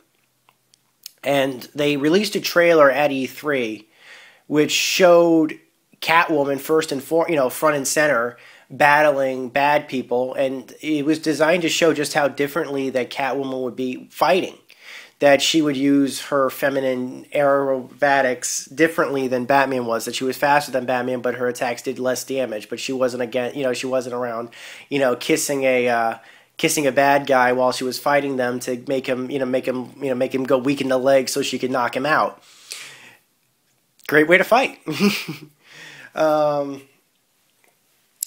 And they released a trailer at E3 which showed Catwoman first and for you know front and center battling bad people, and it was designed to show just how differently that Catwoman would be fighting. That she would use her feminine aerobatics differently than Batman was. That she was faster than Batman, but her attacks did less damage. But she wasn't again, you know, she wasn't around, you know, kissing a. Uh, kissing a bad guy while she was fighting them to make him, you know, make him, you know, make him go weak in the legs so she could knock him out. Great way to fight. Um,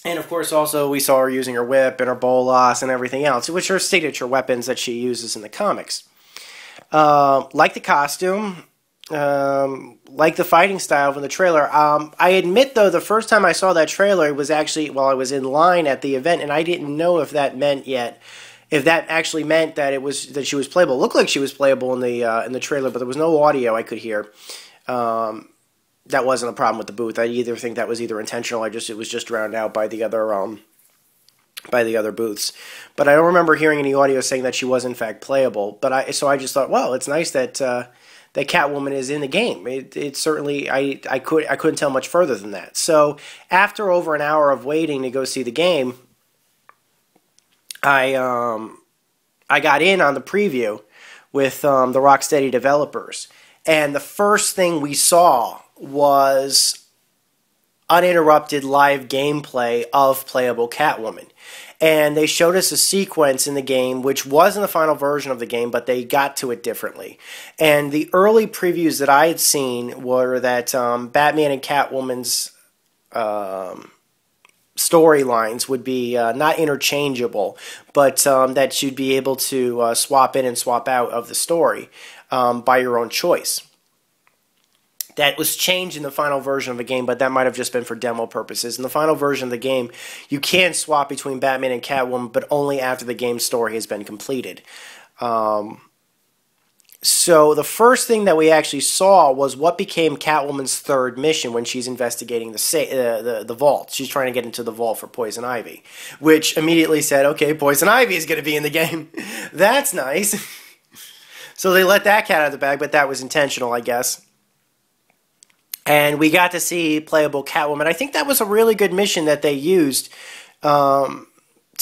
and of course, also we saw her using her whip and her bolas and everything else, which are signature weapons that she uses in the comics. Uh, like the costume, um, like the fighting style from the trailer. Um, I admit, though, the first time I saw that trailer, it was actually while I was in line at the event, and I didn't know if that meant yet. If that actually meant that it was that she was playable, it looked like she was playable in the uh, in the trailer, but there was no audio I could hear. Um, that wasn't a problem with the booth. I either think that was either intentional or just it was just drowned out by the other um by the other booths. But I don't remember hearing any audio saying that she was in fact playable. But I so I just thought, well, it's nice that uh, that Catwoman is in the game. It, it certainly I I could I couldn't tell much further than that. So after over an hour of waiting to go see the game, I um I got in on the preview with um, the Rocksteady developers. And the first thing we saw was uninterrupted live gameplay of playable Catwoman. And they showed us a sequence in the game, which was in the final version of the game, but they got to it differently. And the early previews that I had seen were that um, Batman and Catwoman's um, storylines would be uh, not interchangeable, but um, that you'd be able to uh, swap in and swap out of the story um, by your own choice that was changed in the final version of the game, but that might have just been for demo purposes. In the final version of the game, you can swap between Batman and Catwoman, but only after the game story has been completed. Um, so the first thing that we actually saw was what became Catwoman's third mission when she's investigating the sa- uh, the the vault. She's trying to get into the vault for Poison Ivy, which immediately said, "Okay, Poison Ivy is going to be in the game. That's nice." so they let that cat out of the bag, but that was intentional, I guess. And we got to see playable Catwoman. I think that was a really good mission that they used. Um,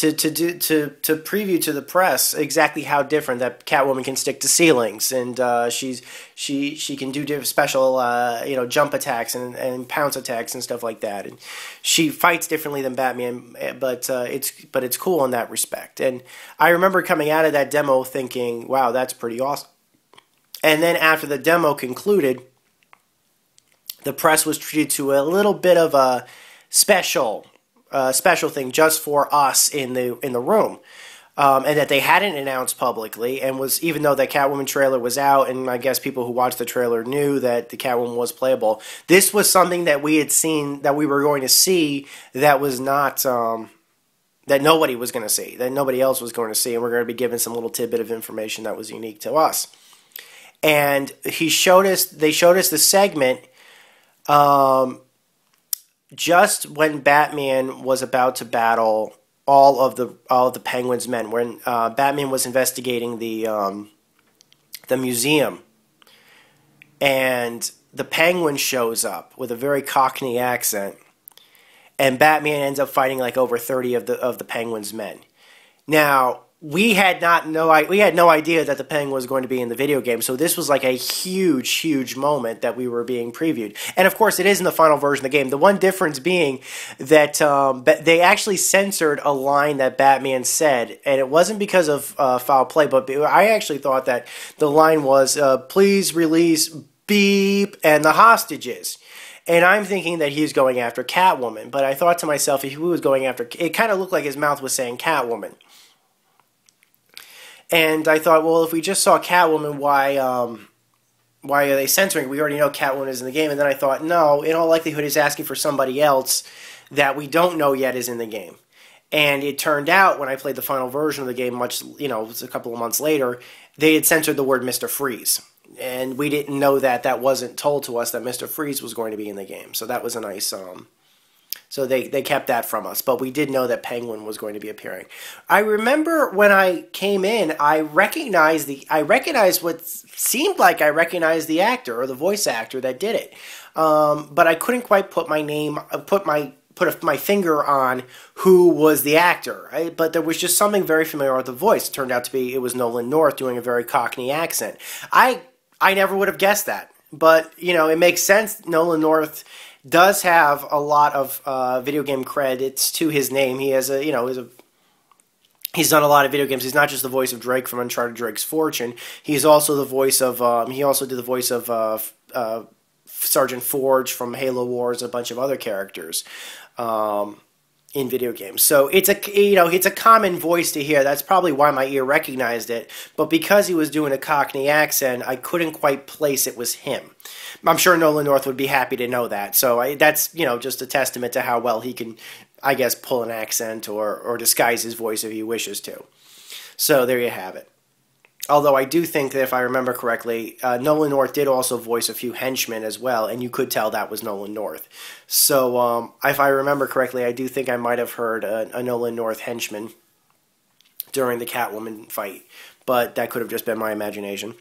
to to do to to preview to the press exactly how different that Catwoman can stick to ceilings and uh, she's she she can do special uh, you know jump attacks and, and pounce attacks and stuff like that and she fights differently than Batman but uh, it's but it's cool in that respect and I remember coming out of that demo thinking wow that's pretty awesome and then after the demo concluded the press was treated to a little bit of a special uh, special thing just for us in the in the room. Um, and that they hadn't announced publicly, and was even though that Catwoman trailer was out, and I guess people who watched the trailer knew that the Catwoman was playable. This was something that we had seen that we were going to see that was not um, that nobody was going to see, that nobody else was going to see, and we're going to be given some little tidbit of information that was unique to us. And he showed us, they showed us the segment um, just when Batman was about to battle all of the all of the Penguin's men, when uh, Batman was investigating the um, the museum, and the Penguin shows up with a very Cockney accent, and Batman ends up fighting like over thirty of the of the Penguin's men. Now we had not no we had no idea that the Penguin was going to be in the video game. So this was like a huge, huge moment that we were being previewed. And of course, it is in the final version of the game. The one difference being that um, they actually censored a line that Batman said, and it wasn't because of uh, foul play, but I actually thought that the line was, uh, "Please release beep and the hostages." And I'm thinking that he's going after Catwoman, but I thought to myself, if he was going after, it kind of looked like his mouth was saying Catwoman. And I thought, well, if we just saw Catwoman, why um, why are they censoring? We already know Catwoman is in the game. And then I thought, no, in all likelihood, he's asking for somebody else that we don't know yet is in the game. And it turned out when I played the final version of the game, much you know, it was a couple of months later, they had censored the word Mister Freeze, and we didn't know that. That wasn't told to us that Mister Freeze was going to be in the game. So that was a nice um, so they, they kept that from us, but we did know that Penguin was going to be appearing. I remember when I came in, I recognized the I recognized what seemed like I recognized the actor or the voice actor that did it, um, but I couldn't quite put my name uh, put my put my finger on who was the actor. But there was just something very familiar with the voice. It turned out to be it was Nolan North doing a very Cockney accent. I I never would have guessed that, but you know it makes sense. Nolan North does have a lot of uh, video game credits to his name. He has a, you know, he's a He's done a lot of video games. He's not just the voice of Drake from Uncharted Drake's Fortune. He's also the voice of. Um, he also did the voice of uh, uh, Sergeant Forge from Halo Wars, a bunch of other characters. Um, in video games. So it's a you know it's a common voice to hear. That's probably why my ear recognized it. But because he was doing a Cockney accent, I couldn't quite place it was him. I'm sure Nolan North would be happy to know that. So I, that's you know just a testament to how well he can, I guess, pull an accent or or disguise his voice if he wishes to. So there you have it. Although I do think that if I remember correctly, uh, Nolan North did also voice a few henchmen as well, and you could tell that was Nolan North. So um, if I remember correctly, I do think I might have heard a, a Nolan North henchman during the Catwoman fight, but that could have just been my imagination.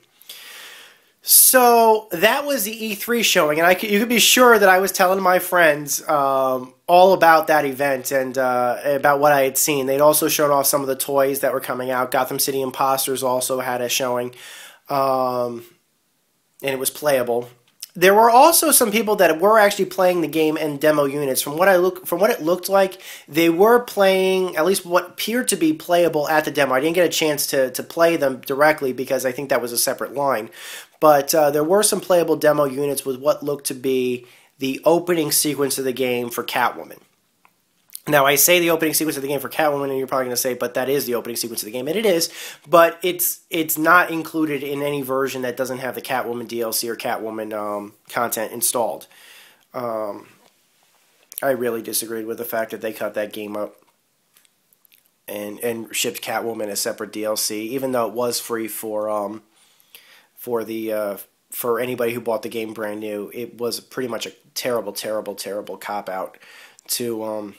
So that was the E3 showing, and I could, you could be sure that I was telling my friends um, all about that event and uh, about what I had seen. They'd also shown off some of the toys that were coming out. Gotham City Imposters also had a showing, um, and it was playable. There were also some people that were actually playing the game in demo units. From what I look, from what it looked like, they were playing at least what appeared to be playable at the demo. I didn't get a chance to to play them directly because I think that was a separate line. But uh, there were some playable demo units with what looked to be the opening sequence of the game for Catwoman. Now, I say the opening sequence of the game for Catwoman, and you're probably going to say, but that is the opening sequence of the game, and it is, but it's it's not included in any version that doesn't have the Catwoman DLC or Catwoman um, content installed. Um, I really disagreed with the fact that they cut that game up and and shipped Catwoman as separate DLC, even though it was free for um, for the uh, for anybody who bought the game brand new. It was pretty much a terrible, terrible, terrible cop out to um,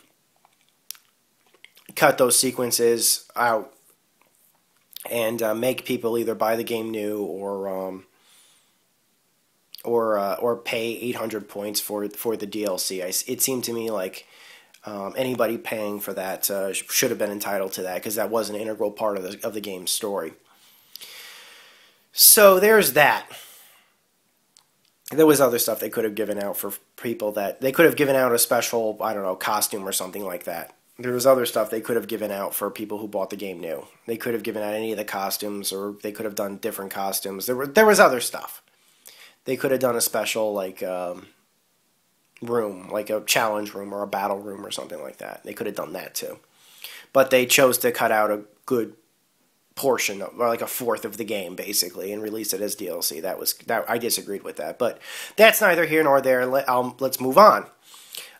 cut those sequences out and uh, make people either buy the game new or um, or uh, or pay 800 points for for the DLC. I, it seemed to me like um, anybody paying for that uh, should have been entitled to that because that was an integral part of the of the game's story. So there's that. There was other stuff they could have given out for people that they could have given out a special I don't know costume or something like that. There was other stuff they could have given out for people who bought the game new. They could have given out any of the costumes, or they could have done different costumes. There were there was other stuff they could have done a special like um, room, like a challenge room or a battle room or something like that. They could have done that too, but they chose to cut out a good portion, or like a fourth of the game, basically, and release it as DLC. That was that I disagreed with that, but that's neither here nor there. Let, um, let's move on.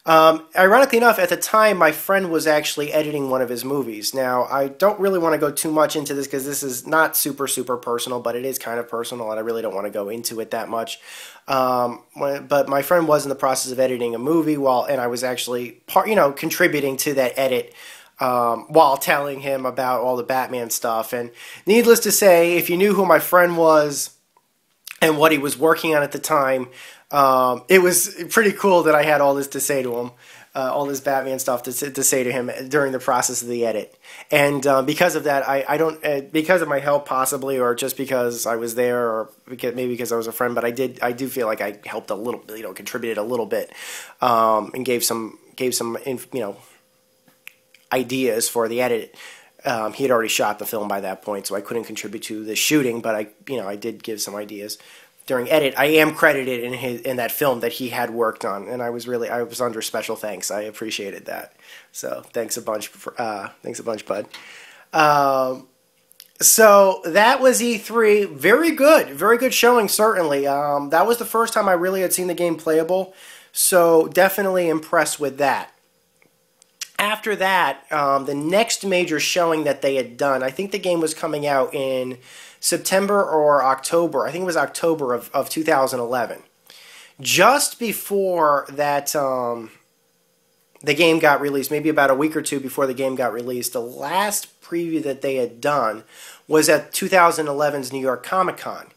Um, ironically enough, at the time, my friend was actually editing one of his movies. Now, I don't really want to go too much into this because this is not super, super personal, but it is kind of personal, and I really don't want to go into it that much. Um, but my friend was in the process of editing a movie while, and I was actually part, you know, contributing to that edit. Um, while telling him about all the Batman stuff. And needless to say, if you knew who my friend was and what he was working on at the time, um, it was pretty cool that I had all this to say to him, uh, all this Batman stuff to, to say to him during the process of the edit. And uh, because of that, I, I don't, uh, because of my help possibly, or just because I was there, or because, maybe because I was a friend, but I did, I do feel like I helped a little, you know, contributed a little bit, um, and gave some, gave some, you know, ideas for the edit. Um, he had already shot the film by that point, so I couldn't contribute to the shooting, but I, you know, I did give some ideas during edit, I am credited in his in that film that he had worked on, and I was really I was under special thanks. I appreciated that. So thanks a bunch. For, uh, thanks a bunch, bud. Um, so that was E3. Very good, very good showing. Certainly, um, that was the first time I really had seen the game playable. So definitely impressed with that. After that, um, the next major showing that they had done, I think the game was coming out in September or October. I think it was October of, of 2011. Just before that, um, the game got released, maybe about a week or two before the game got released, the last preview that they had done was at 2011's New York Comic Con.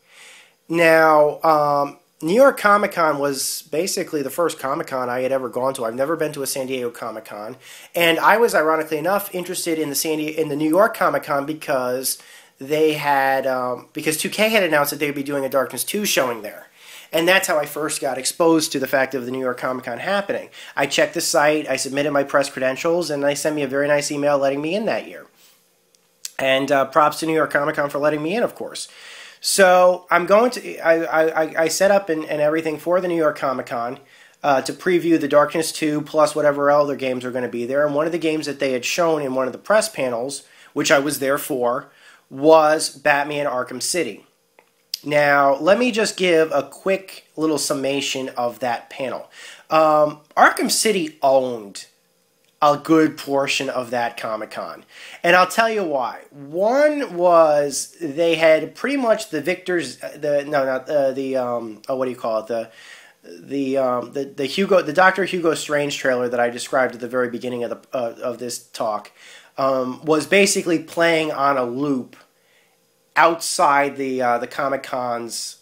Now, um, New York Comic Con was basically the first Comic Con I had ever gone to. I've never been to a San Diego Comic Con, and I was ironically enough interested in the San in the New York Comic Con because they had um, because 2K had announced that they would be doing a Darkness 2 showing there. And that's how I first got exposed to the fact of the New York Comic Con happening. I checked the site, I submitted my press credentials, and they sent me a very nice email letting me in that year. And uh, props to New York Comic Con for letting me in, of course. So I'm going to, I, I, I set up and, and everything for the New York Comic Con. Uh, to preview the Darkness 2 plus whatever other games are going to be there. And one of the games that they had shown in one of the press panels, which I was there for, was Batman Arkham City. Now, let me just give a quick little summation of that panel. Um, Arkham City owned a good portion of that Comic Con. And I'll tell you why. One was they had pretty much the victors, the no, not uh, the um, oh, what do you call it? The the um, the the Hugo, the Doctor Hugo Strange trailer that I described at the very beginning of the uh, of this talk um, was basically playing on a loop outside the uh, the Comic Cons.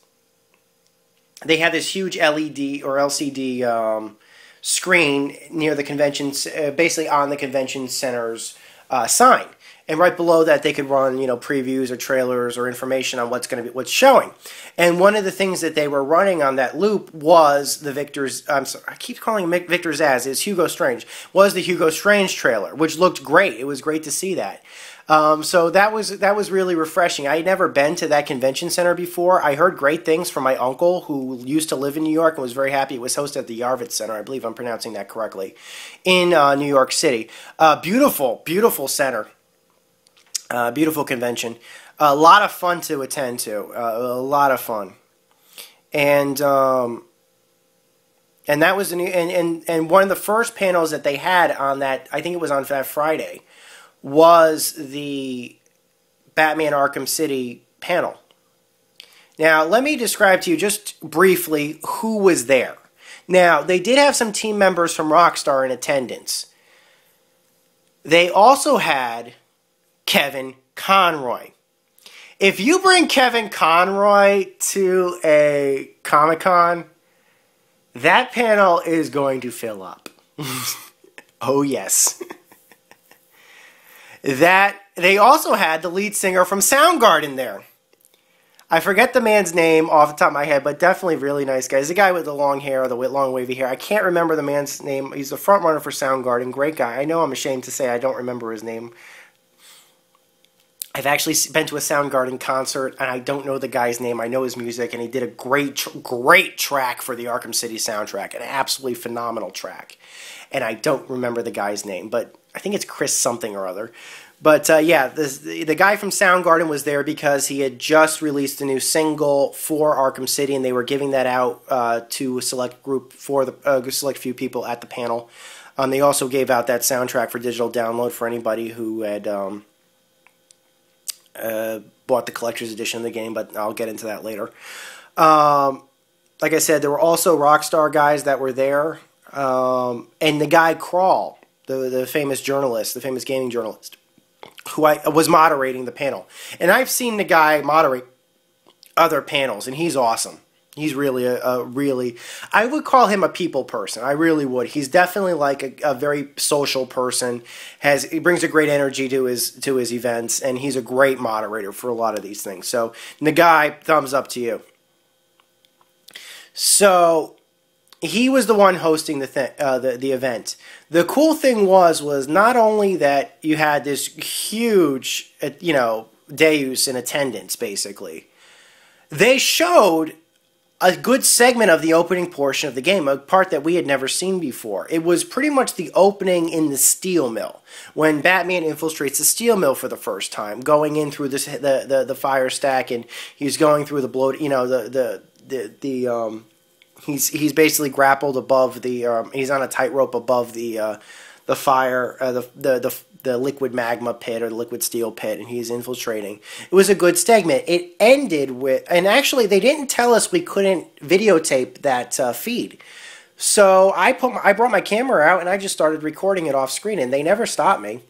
They had this huge LED or LCD um, screen near the convention, uh, basically on the convention center's uh, sign. And right below that, they could run, you know, previews or trailers or information on what's going to be what's showing. And one of the things that they were running on that loop was the Victor's. I'm sorry, I keep calling him Victor Zsasz. Is Hugo Strange was the Hugo Strange trailer, which looked great. It was great to see that. Um, so that was that was really refreshing. I had never been to that convention center before. I heard great things from my uncle who used to live in New York and was very happy. It was hosted at the Javits Center, I believe I'm pronouncing that correctly, in uh, New York City. Uh, beautiful, beautiful center. Uh, beautiful convention. A lot of fun to attend to. Uh, a lot of fun, and. Um, and that was the new, and, and, and one of the first panels that they had on that, I think it was on that Friday, was the Batman Arkham City panel. Now, let me describe to you just briefly who was there. Now, they did have some team members from Rockstar in attendance. They also had Kevin Conroy. If you bring Kevin Conroy to a Comic Con, that panel is going to fill up. oh, yes. that they also had the lead singer from Soundgarden there. I forget the man's name off the top of my head, but definitely really nice guy. He's the guy with the long hair, the long wavy hair. I can't remember the man's name. He's the front runner for Soundgarden. Great guy. I know I'm ashamed to say I don't remember his name. I've actually been to a Soundgarden concert, and I don't know the guy's name. I know his music, and he did a great, great track for the Arkham City soundtrack, an absolutely phenomenal track. And I don't remember the guy's name, but I think it's Chris something or other. But uh, yeah, the, the guy from Soundgarden was there because he had just released a new single for Arkham City, and they were giving that out uh, to a select group for the uh, select few people at the panel. Um, they also gave out that soundtrack for digital download for anybody who had um, uh, bought the collector's edition of the game. But I'll get into that later. Um, like I said, there were also Rockstar guys that were there, um, and the guy Crawl, the the famous journalist, the famous gaming journalist who I was moderating the panel. And I've seen the guy moderate other panels, and he's awesome. He's really a, a, really, I would call him a people person. I really would. He's definitely like a, a, very social person. Has he brings a great energy to his to his events, and he's a great moderator for a lot of these things. So the guy, thumbs up to you. So he was the one hosting the, th- uh, the the event. The cool thing was was not only that you had this huge, uh, you know, Deus in attendance, basically. They showed a good segment of the opening portion of the game, a part that we had never seen before. It was pretty much the opening in the steel mill when Batman infiltrates the steel mill for the first time, going in through this the the, the fire stack, and he's going through the blow, you know, the the the the um He's he's basically grappled above the. Um, he's on a tightrope above the uh, the fire, uh, the, the the the liquid magma pit or the liquid steel pit, and he's infiltrating. It was a good segment. It ended with, and actually they didn't tell us we couldn't videotape that uh, feed. So I put my, I brought my camera out and I just started recording it off screen, and they never stopped me.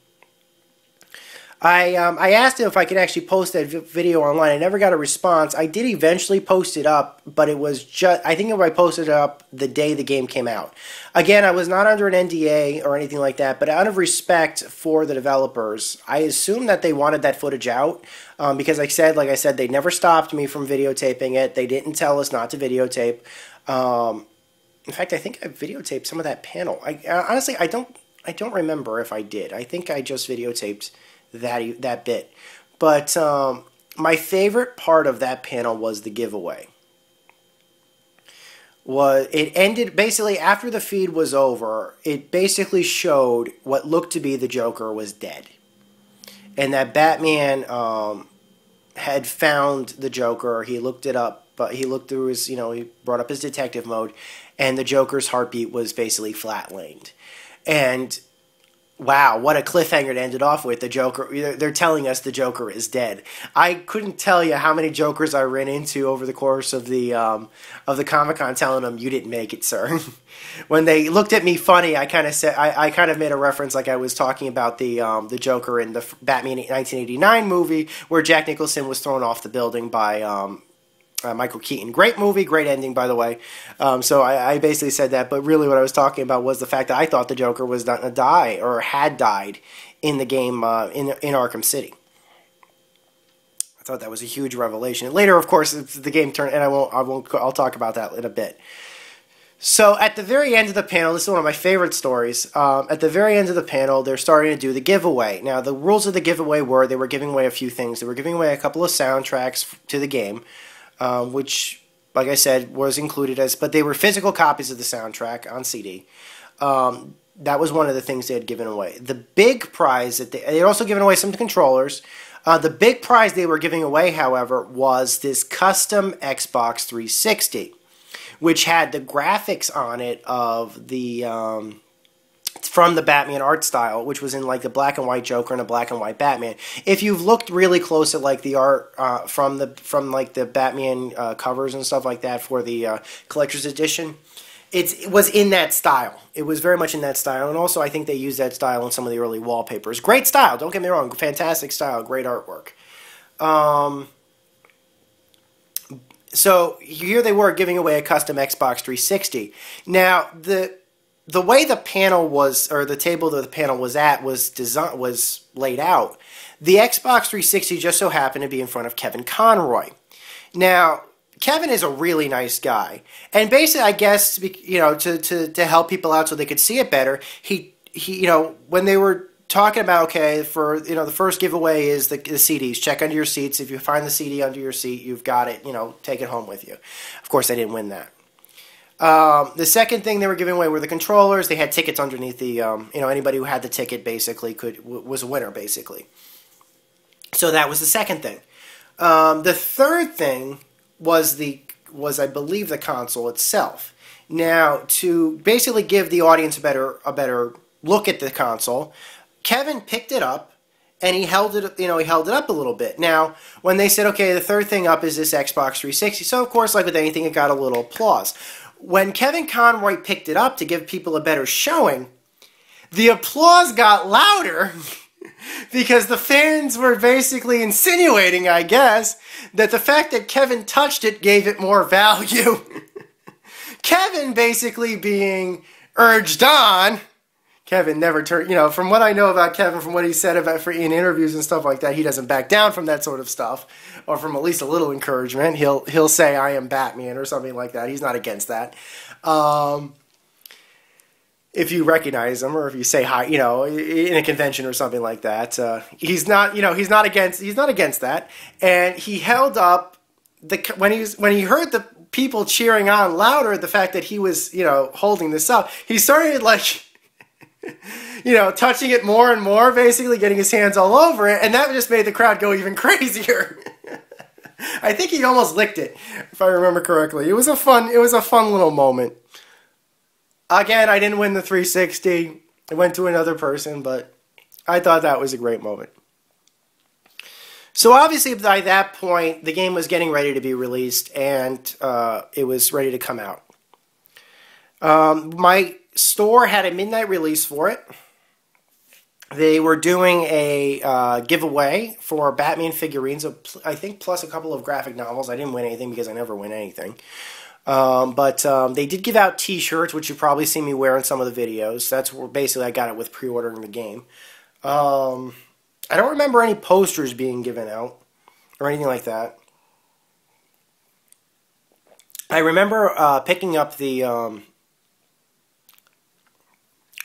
I um, I asked him if I could actually post that video online. I never got a response. I did eventually post it up, but it was just I think I posted it up the day the game came out. Again, I was not under an NDA or anything like that, but out of respect for the developers, I assumed that they wanted that footage out um, because I said, like I said, they never stopped me from videotaping it. They didn't tell us not to videotape. Um, in fact, I think I videotaped some of that panel. I honestly I don't I don't remember if I did. I think I just videotaped that that bit. But um, my favorite part of that panel was the giveaway. Was it ended basically after the feed was over? It basically showed what looked to be the Joker was dead, and that Batman um, had found the Joker. He looked it up, but he looked through his, you know, he brought up his detective mode, and the Joker's heartbeat was basically flatlined. And wow, what a cliffhanger to end it off with. The Joker, they're telling us the Joker is dead. I couldn't tell you how many Jokers I ran into over the course of the um, of the Comic Con, telling them you didn't make it, sir. when they looked at me funny, I kind of said, I, I kind of made a reference like I was talking about the um, the Joker in the Batman 1989 movie, where Jack Nicholson was thrown off the building by um, uh, Michael Keaton. Great movie, great ending, by the way. Um, so I, I, basically said that, but really what I was talking about was the fact that I thought the Joker was going to die or had died in the game uh, in in Arkham City. I thought that was a huge revelation. Later, of course, the game turned, and I won't, I won't, I'll talk about that in a bit. So at the very end of the panel, this is one of my favorite stories. Um, at the very end of the panel, they're starting to do the giveaway. Now, the rules of the giveaway were they were giving away a few things. They were giving away a couple of soundtracks to the game um, which, like I said, was included as, but they were physical copies of the soundtrack on CD. Um, that was one of the things they had given away. The big prize that they, they had also given away some controllers. Uh, the big prize they were giving away, however, was this custom Xbox 360, which had the graphics on it of the um, from the Batman art style, which was in like the black and white Joker and a black and white Batman. If you've looked really close at like the art uh, from the from like the Batman uh, covers and stuff like that for the uh, collector's edition, it was in that style. It was very much in that style, and also I think they used that style in some of the early wallpapers. Great style, don't get me wrong, fantastic style, great artwork. Um, so here they were giving away a custom Xbox 360. Now the the way the panel was, or the table that the panel was at, was design was laid out. The Xbox 360 just so happened to be in front of Kevin Conroy. Now, Kevin is a really nice guy, and basically, I guess you know to to to help people out so they could see it better. He he, you know, when they were talking about okay for you know the first giveaway is the, the, CDs. Check under your seats. If you find the CD under your seat, you've got it. You know, take it home with you. Of course, I didn't win that. Um, the second thing they were giving away were the controllers. They had tickets underneath the, um, you know, anybody who had the ticket basically could was a winner basically. So that was the second thing. Um, the third thing was the was I believe the console itself. Now to basically give the audience a better a better look at the console, Kevin picked it up and he held it you know he held it up a little bit now when they said okay the third thing up is this xbox 360 so of course like with anything it got a little applause when Kevin Conroy picked it up to give people a better showing, the applause got louder because the fans were basically insinuating, I guess, that the fact that Kevin touched it gave it more value. Kevin basically being urged on. Kevin never turned, you know, from what I know about Kevin, from what he said about for in interviews and stuff like that, he doesn't back down from that sort of stuff or from at least a little encouragement, he'll he'll say I am Batman or something like that. He's not against that. Um, if you recognize him or if you say hi, you know, in a convention or something like that, uh, he's not, you know, he's not against he's not against that. And he held up the when he was when he heard the people cheering on louder the fact that he was, you know, holding this up, he started like you know, touching it more and more, basically getting his hands all over it, and that just made the crowd go even crazier. I think he almost licked it, if I remember correctly. It was a fun, it was a fun little moment. Again, I didn't win the 360. It went to another person, but I thought that was a great moment. So obviously, by that point, the game was getting ready to be released, and uh, it was ready to come out. Um, my store had a midnight release for it they were doing a uh, giveaway for Batman figurines, I think plus a couple of graphic novels. I didn't win anything because I never win anything. Um, but um, they did give out T-shirts, which you probably see me wear in some of the videos. That's where basically I got it with pre-ordering the game. Um, I don't remember any posters being given out or anything like that. I remember uh, picking up the um,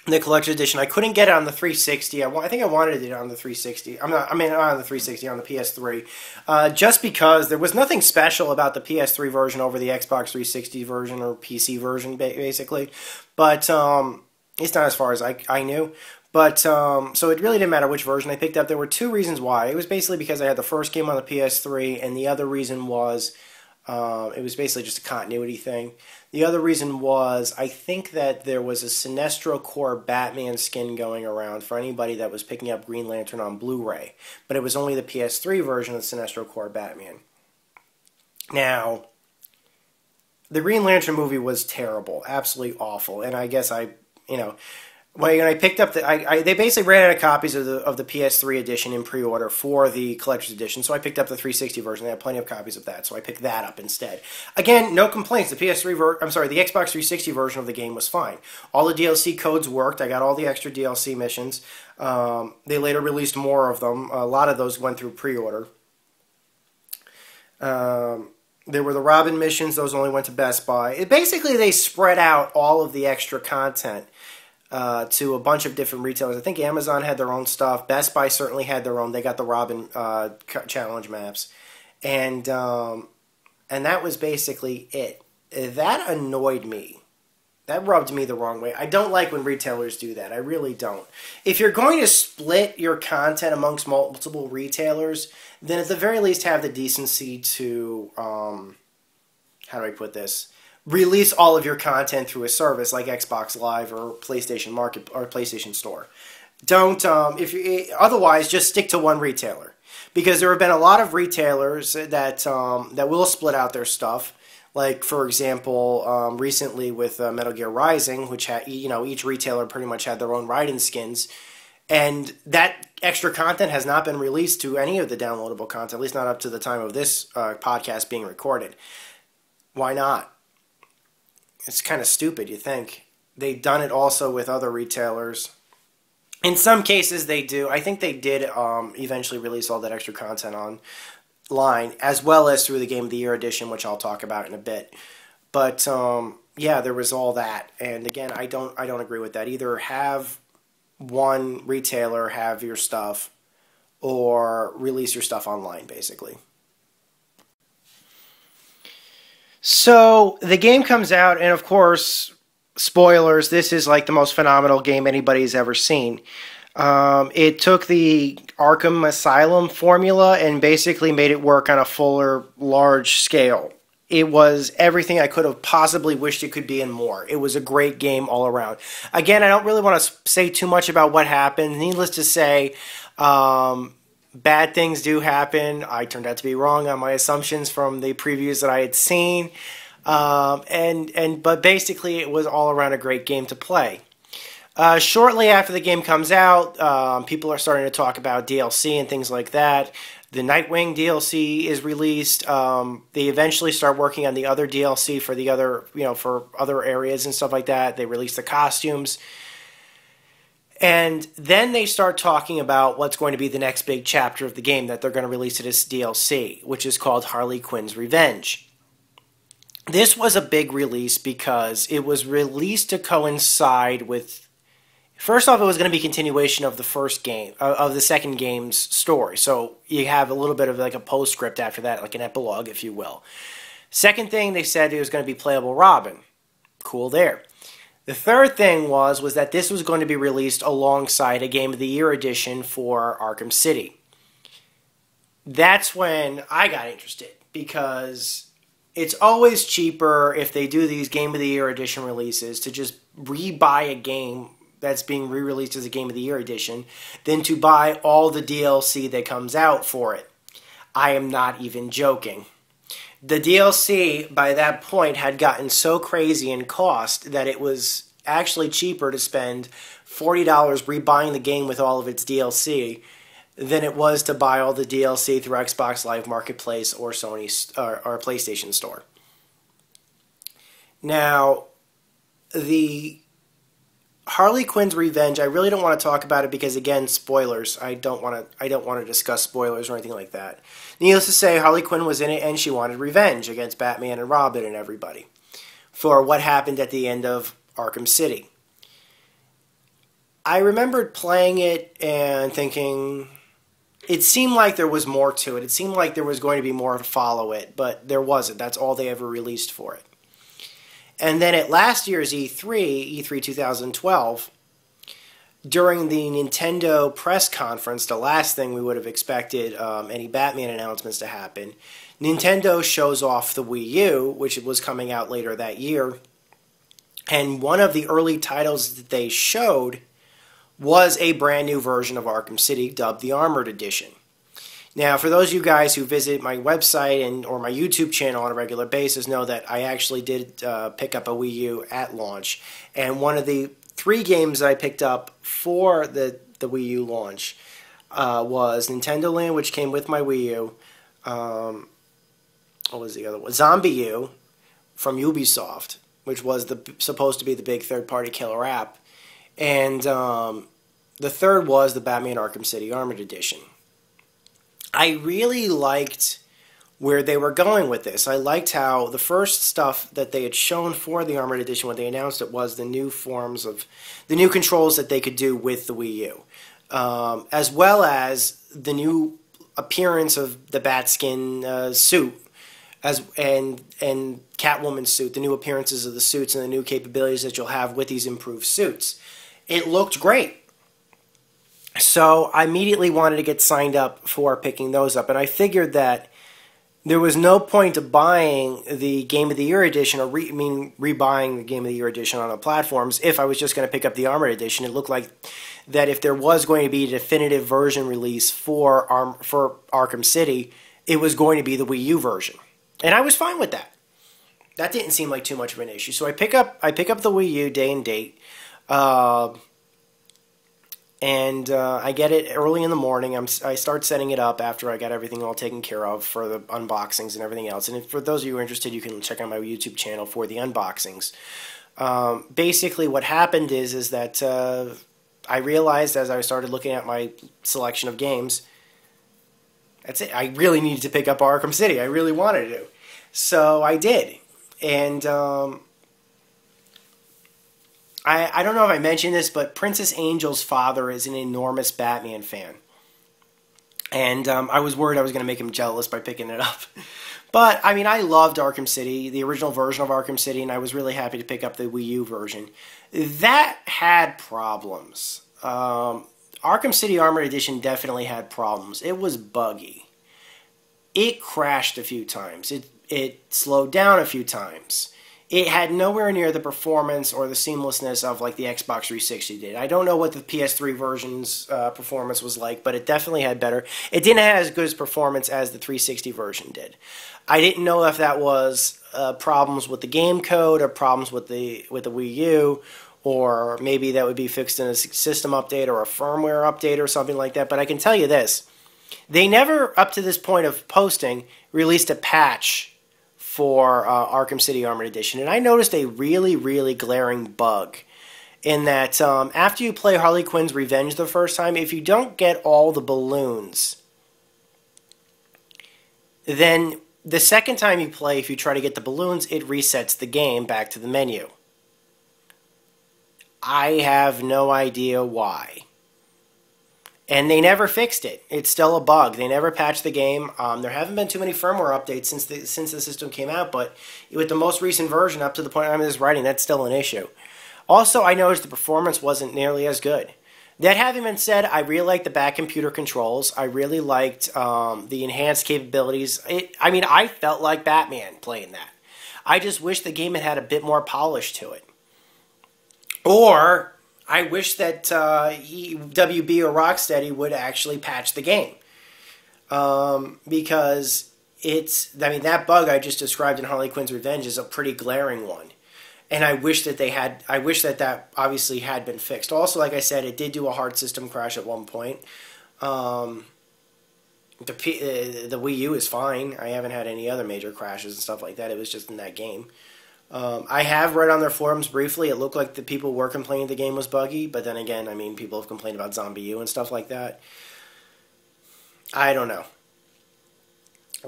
the collector's edition. I couldn't get it on the 360. I, I think I wanted it on the 360. I'm not. I mean, not on the 360 on the PS3, uh, just because there was nothing special about the PS3 version over the Xbox 360 version or PC version, basically. But um, it's not as far as I I knew. But um, so it really didn't matter which version I picked up. There were two reasons why. It was basically because I had the first game on the PS3, and the other reason was uh, it was basically just a continuity thing. The other reason was I think that there was a Sinestro Corps Batman skin going around for anybody that was picking up Green Lantern on Blu-ray, but it was only the PS3 version of Sinestro Corps Batman. Now, the Green Lantern movie was terrible, absolutely awful, and I guess I, you know, when I picked up the, I, I, they basically ran out of copies of the of the PS3 edition in pre-order for the collector's edition, so I picked up the 360 version. They had plenty of copies of that, so I picked that up instead. Again, no complaints. The PS3 ver- I'm sorry, the Xbox 360 version of the game was fine. All the DLC codes worked. I got all the extra DLC missions. Um, they later released more of them. A lot of those went through pre-order. Um, there were the Robin missions; those only went to Best Buy. It, basically, they spread out all of the extra content uh, to a bunch of different retailers. I think Amazon had their own stuff. Best Buy certainly had their own. They got the Robin uh, challenge maps, and um, and that was basically it. That annoyed me. That rubbed me the wrong way. I don't like when retailers do that. I really don't. If you're going to split your content amongst multiple retailers, then at the very least have the decency to um, how do I put this? Release all of your content through a service like Xbox Live or PlayStation Market or PlayStation Store. Don't um, if you otherwise just stick to one retailer because there have been a lot of retailers that um, that will split out their stuff. Like for example, um, recently with uh, Metal Gear Rising, which had you know each retailer pretty much had their own riding skins, and that extra content has not been released to any of the downloadable content, at least not up to the time of this uh, podcast being recorded. Why not? It's kind of stupid, you think. They've done it also with other retailers. In some cases, they do. I think they did um, eventually release all that extra content online, as well as through the Game of the Year edition, which I'll talk about in a bit. But um, yeah, there was all that, and again, I don't, I don't agree with that. Either have one retailer have your stuff, or release your stuff online, basically. So the game comes out, and of course, spoilers, this is like the most phenomenal game anybody's ever seen. Um, it took the Arkham Asylum formula and basically made it work on a fuller, large scale. It was everything I could have possibly wished it could be and more. It was a great game all around. Again, I don't really want to say too much about what happened. Needless to say, um, bad things do happen. I turned out to be wrong on my assumptions from the previews that I had seen. Um, and and but basically, it was all around a great game to play. Uh, shortly after the game comes out, um, people are starting to talk about DLC and things like that. The Nightwing DLC is released. Um, they eventually start working on the other DLC for the other, you know, for other areas and stuff like that. They release the costumes. And then they start talking about what's going to be the next big chapter of the game that they're going to release it as DLC, which is called Harley Quinn's Revenge. This was a big release because it was released to coincide with. First off, it was going to be continuation of the first game, uh, of the second game's story. So you have a little bit of like a postscript after that, like an epilogue, if you will. Second thing, they said it was going to be playable Robin. Cool there. The third thing was was that this was going to be released alongside a Game of the Year edition for Arkham City. That's when I got interested because it's always cheaper if they do these Game of the Year edition releases to just re-buy a game that's being re-released as a Game of the Year edition than to buy all the DLC that comes out for it. I am not even joking the DLC by that point had gotten so crazy in cost that it was actually cheaper to spend $40 rebuying the game with all of its DLC than it was to buy all the DLC through Xbox Live Marketplace or Sony or, or PlayStation Store. Now, the Harley Quinn's Revenge, I really don't want to talk about it because again, spoilers. I don't want to I don't want to discuss spoilers or anything like that. Needless to say, Harley Quinn was in it and she wanted revenge against Batman and Robin and everybody for what happened at the end of Arkham City. I remembered playing it and thinking it seemed like there was more to it. It seemed like there was going to be more to follow it, but there wasn't. That's all they ever released for it. And then at last year's E3, E3 2012, during the Nintendo press conference, the last thing we would have expected um, any Batman announcements to happen, Nintendo shows off the Wii U, which was coming out later that year. And one of the early titles that they showed was a brand new version of Arkham City dubbed the Armored Edition. Now, for those of you guys who visit my website and or my YouTube channel on a regular basis, know that I actually did uh, pick up a Wii U at launch, and one of the three games that I picked up for the the Wii U launch uh, was Nintendo Land, which came with my Wii U. Um, what was the other one? ZombiU from Ubisoft, which was the supposed to be the big third party killer app, and um, the third was the Batman Arkham City Armored Edition. I really liked where they were going with this. I liked how the first stuff that they had shown for the Armored Edition when they announced it was the new forms of the new controls that they could do with the Wii U, um, as well as the new appearance of the Batskin uh, suit, as and and Catwoman suit, the new appearances of the suits and the new capabilities that you'll have with these improved suits. It looked great. So I immediately wanted to get signed up for picking those up, and I figured that there was no point to buying the Game of the Year edition or re, I mean rebuying the Game of the Year edition on the platforms if I was just going to pick up the Armored edition. It looked like that if there was going to be a definitive version release for Arm, for Arkham City, it was going to be the Wii U version, and I was fine with that. That didn't seem like too much of an issue. So I pick up I pick up the Wii U day and date. Uh, and uh, I get it early in the morning. I'm, I start setting it up after I got everything all taken care of for the unboxings and everything else. And for those of you who are interested, you can check out my YouTube channel for the unboxings. Um, basically, what happened is is that uh, I realized as I started looking at my selection of games, that's it. I really needed to pick up Arkham City. I really wanted to, so I did. And um, I, I don't know if I mentioned this, but Princess Angel's father is an enormous Batman fan. And um, I was worried I was going to make him jealous by picking it up. But, I mean, I loved Arkham City, the original version of Arkham City, and I was really happy to pick up the Wii U version. That had problems. Um, Arkham City Armored Edition definitely had problems. It was buggy. It crashed a few times. It, it slowed down a few times it had nowhere near the performance or the seamlessness of like the Xbox 360 did. I don't know what the PS3 version's uh, performance was like, but it definitely had better. It didn't have as good as performance as the 360 version did. I didn't know if that was uh, problems with the game code or problems with the with the Wii U, or maybe that would be fixed in a system update or a firmware update or something like that. But I can tell you this: they never, up to this point of posting, released a patch for uh, Arkham City Armored Edition, and I noticed a really, really glaring bug in that um, after you play Harley Quinn's Revenge the first time, if you don't get all the balloons, then the second time you play, if you try to get the balloons, it resets the game back to the menu. I have no idea why and they never fixed it. It's still a bug. They never patched the game. Um, there haven't been too many firmware updates since the since the system came out, but with the most recent version, up to the point I'm just writing, that's still an issue. Also, I noticed the performance wasn't nearly as good. That having been said, I really liked the back computer controls. I really liked um, the enhanced capabilities. It, I mean, I felt like Batman playing that. I just wish the game had had a bit more polish to it. Or I wish that uh, he, WB or Rocksteady would actually patch the game. Um, because it's, I mean, that bug I just described in Harley Quinn's Revenge is a pretty glaring one. And I wish that they had, I wish that that obviously had been fixed. Also, like I said, it did do a hard system crash at one point. Um, the, P, uh, the Wii U is fine. I haven't had any other major crashes and stuff like that. It was just in that game. Um, I have read on their forums briefly. It looked like the people were complaining the game was buggy, but then again, I mean, people have complained about ZombiU and stuff like that. I don't know.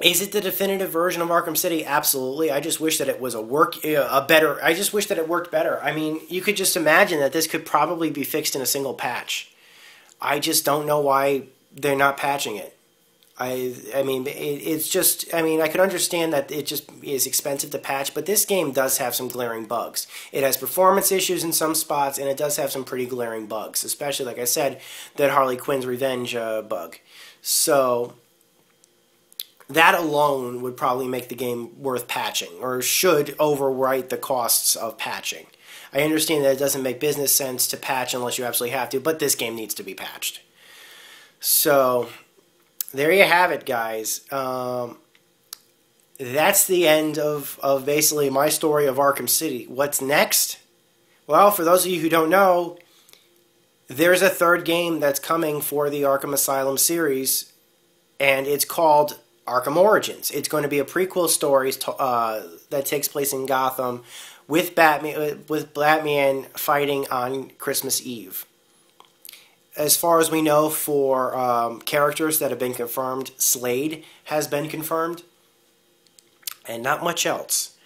Is it the definitive version of Arkham City? Absolutely. I just wish that it was a work a better. I just wish that it worked better. I mean, you could just imagine that this could probably be fixed in a single patch. I just don't know why they're not patching it. I I mean it, it's just I mean I could understand that it just is expensive to patch, but this game does have some glaring bugs. It has performance issues in some spots, and it does have some pretty glaring bugs, especially like I said that Harley Quinn's Revenge uh, bug. So that alone would probably make the game worth patching, or should overwrite the costs of patching. I understand that it doesn't make business sense to patch unless you absolutely have to, but this game needs to be patched. So there you have it, guys. Um, that's the end of, of basically my story of Arkham City. What's next? Well, for those of you who don't know, there's a third game that's coming for the Arkham Asylum series, and it's called Arkham Origins. It's going to be a prequel story uh, that takes place in Gotham with Batman, with Batman fighting on Christmas Eve as far as we know, for um, characters that have been confirmed, Slade has been confirmed, and not much else.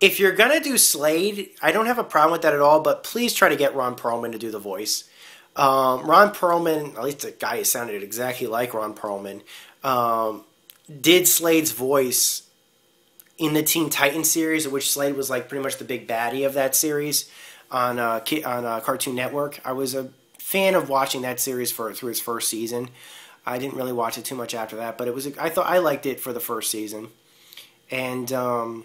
If you're gonna do Slade, I don't have a problem with that at all, but please try to get Ron Perlman to do the voice. Um, Ron Perlman, at least the guy who sounded exactly like Ron Perlman, um, did Slade's voice in the Teen Titans series, which Slade was like pretty much the big baddie of that series on uh, on uh, Cartoon Network. I was a fan of watching that series for through its first season. I didn't really watch it too much after that, but it was. I thought I liked it for the first season, and um,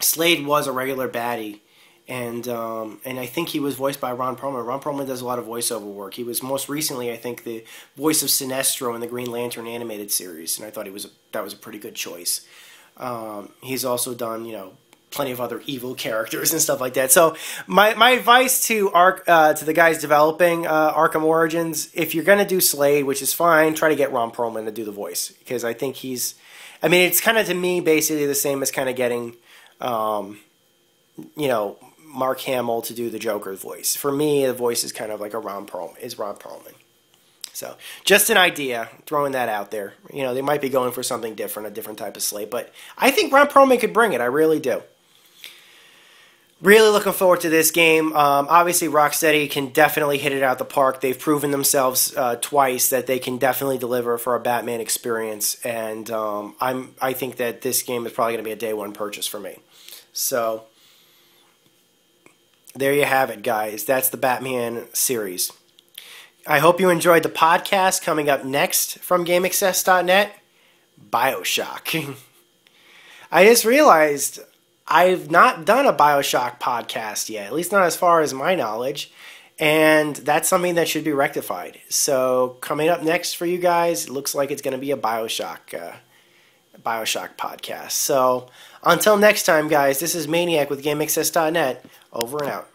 Slade was a regular baddie, and um, and I think he was voiced by Ron Perlman. Ron Perlman does a lot of voiceover work. He was most recently, I think, the voice of Sinestro in the Green Lantern animated series, and I thought he was a, that was a pretty good choice. Um, he's also done, you know, plenty of other evil characters and stuff like that. So my, my advice to Ark uh, to the guys developing uh, Arkham Origins, if you're gonna do Slade, which is fine, try to get Ron Perlman to do the voice because I think he's. I mean, it's kind of to me basically the same as kind of getting, um, you know, Mark Hamill to do the Joker's voice. For me, the voice is kind of like a Ron Perlman is Ron Perlman. So just an idea, throwing that out there. You know, they might be going for something different, a different type of Slade, but I think Ron Perlman could bring it. I really do. Really looking forward to this game. Um, obviously, Rocksteady can definitely hit it out the park. They've proven themselves uh, twice that they can definitely deliver for a Batman experience, and um, I'm I think that this game is probably going to be a day one purchase for me. So there you have it, guys. That's the Batman series. I hope you enjoyed the podcast. Coming up next from GameXcess.net, Bioshock. I just realized I've not done a Bioshock podcast yet, at least not as far as my knowledge. And that's something that should be rectified. So coming up next for you guys, it looks like it's going to be a Bioshock, uh, Bioshock podcast. So until next time, guys, this is Maniac with GameXcess.net. Over and out.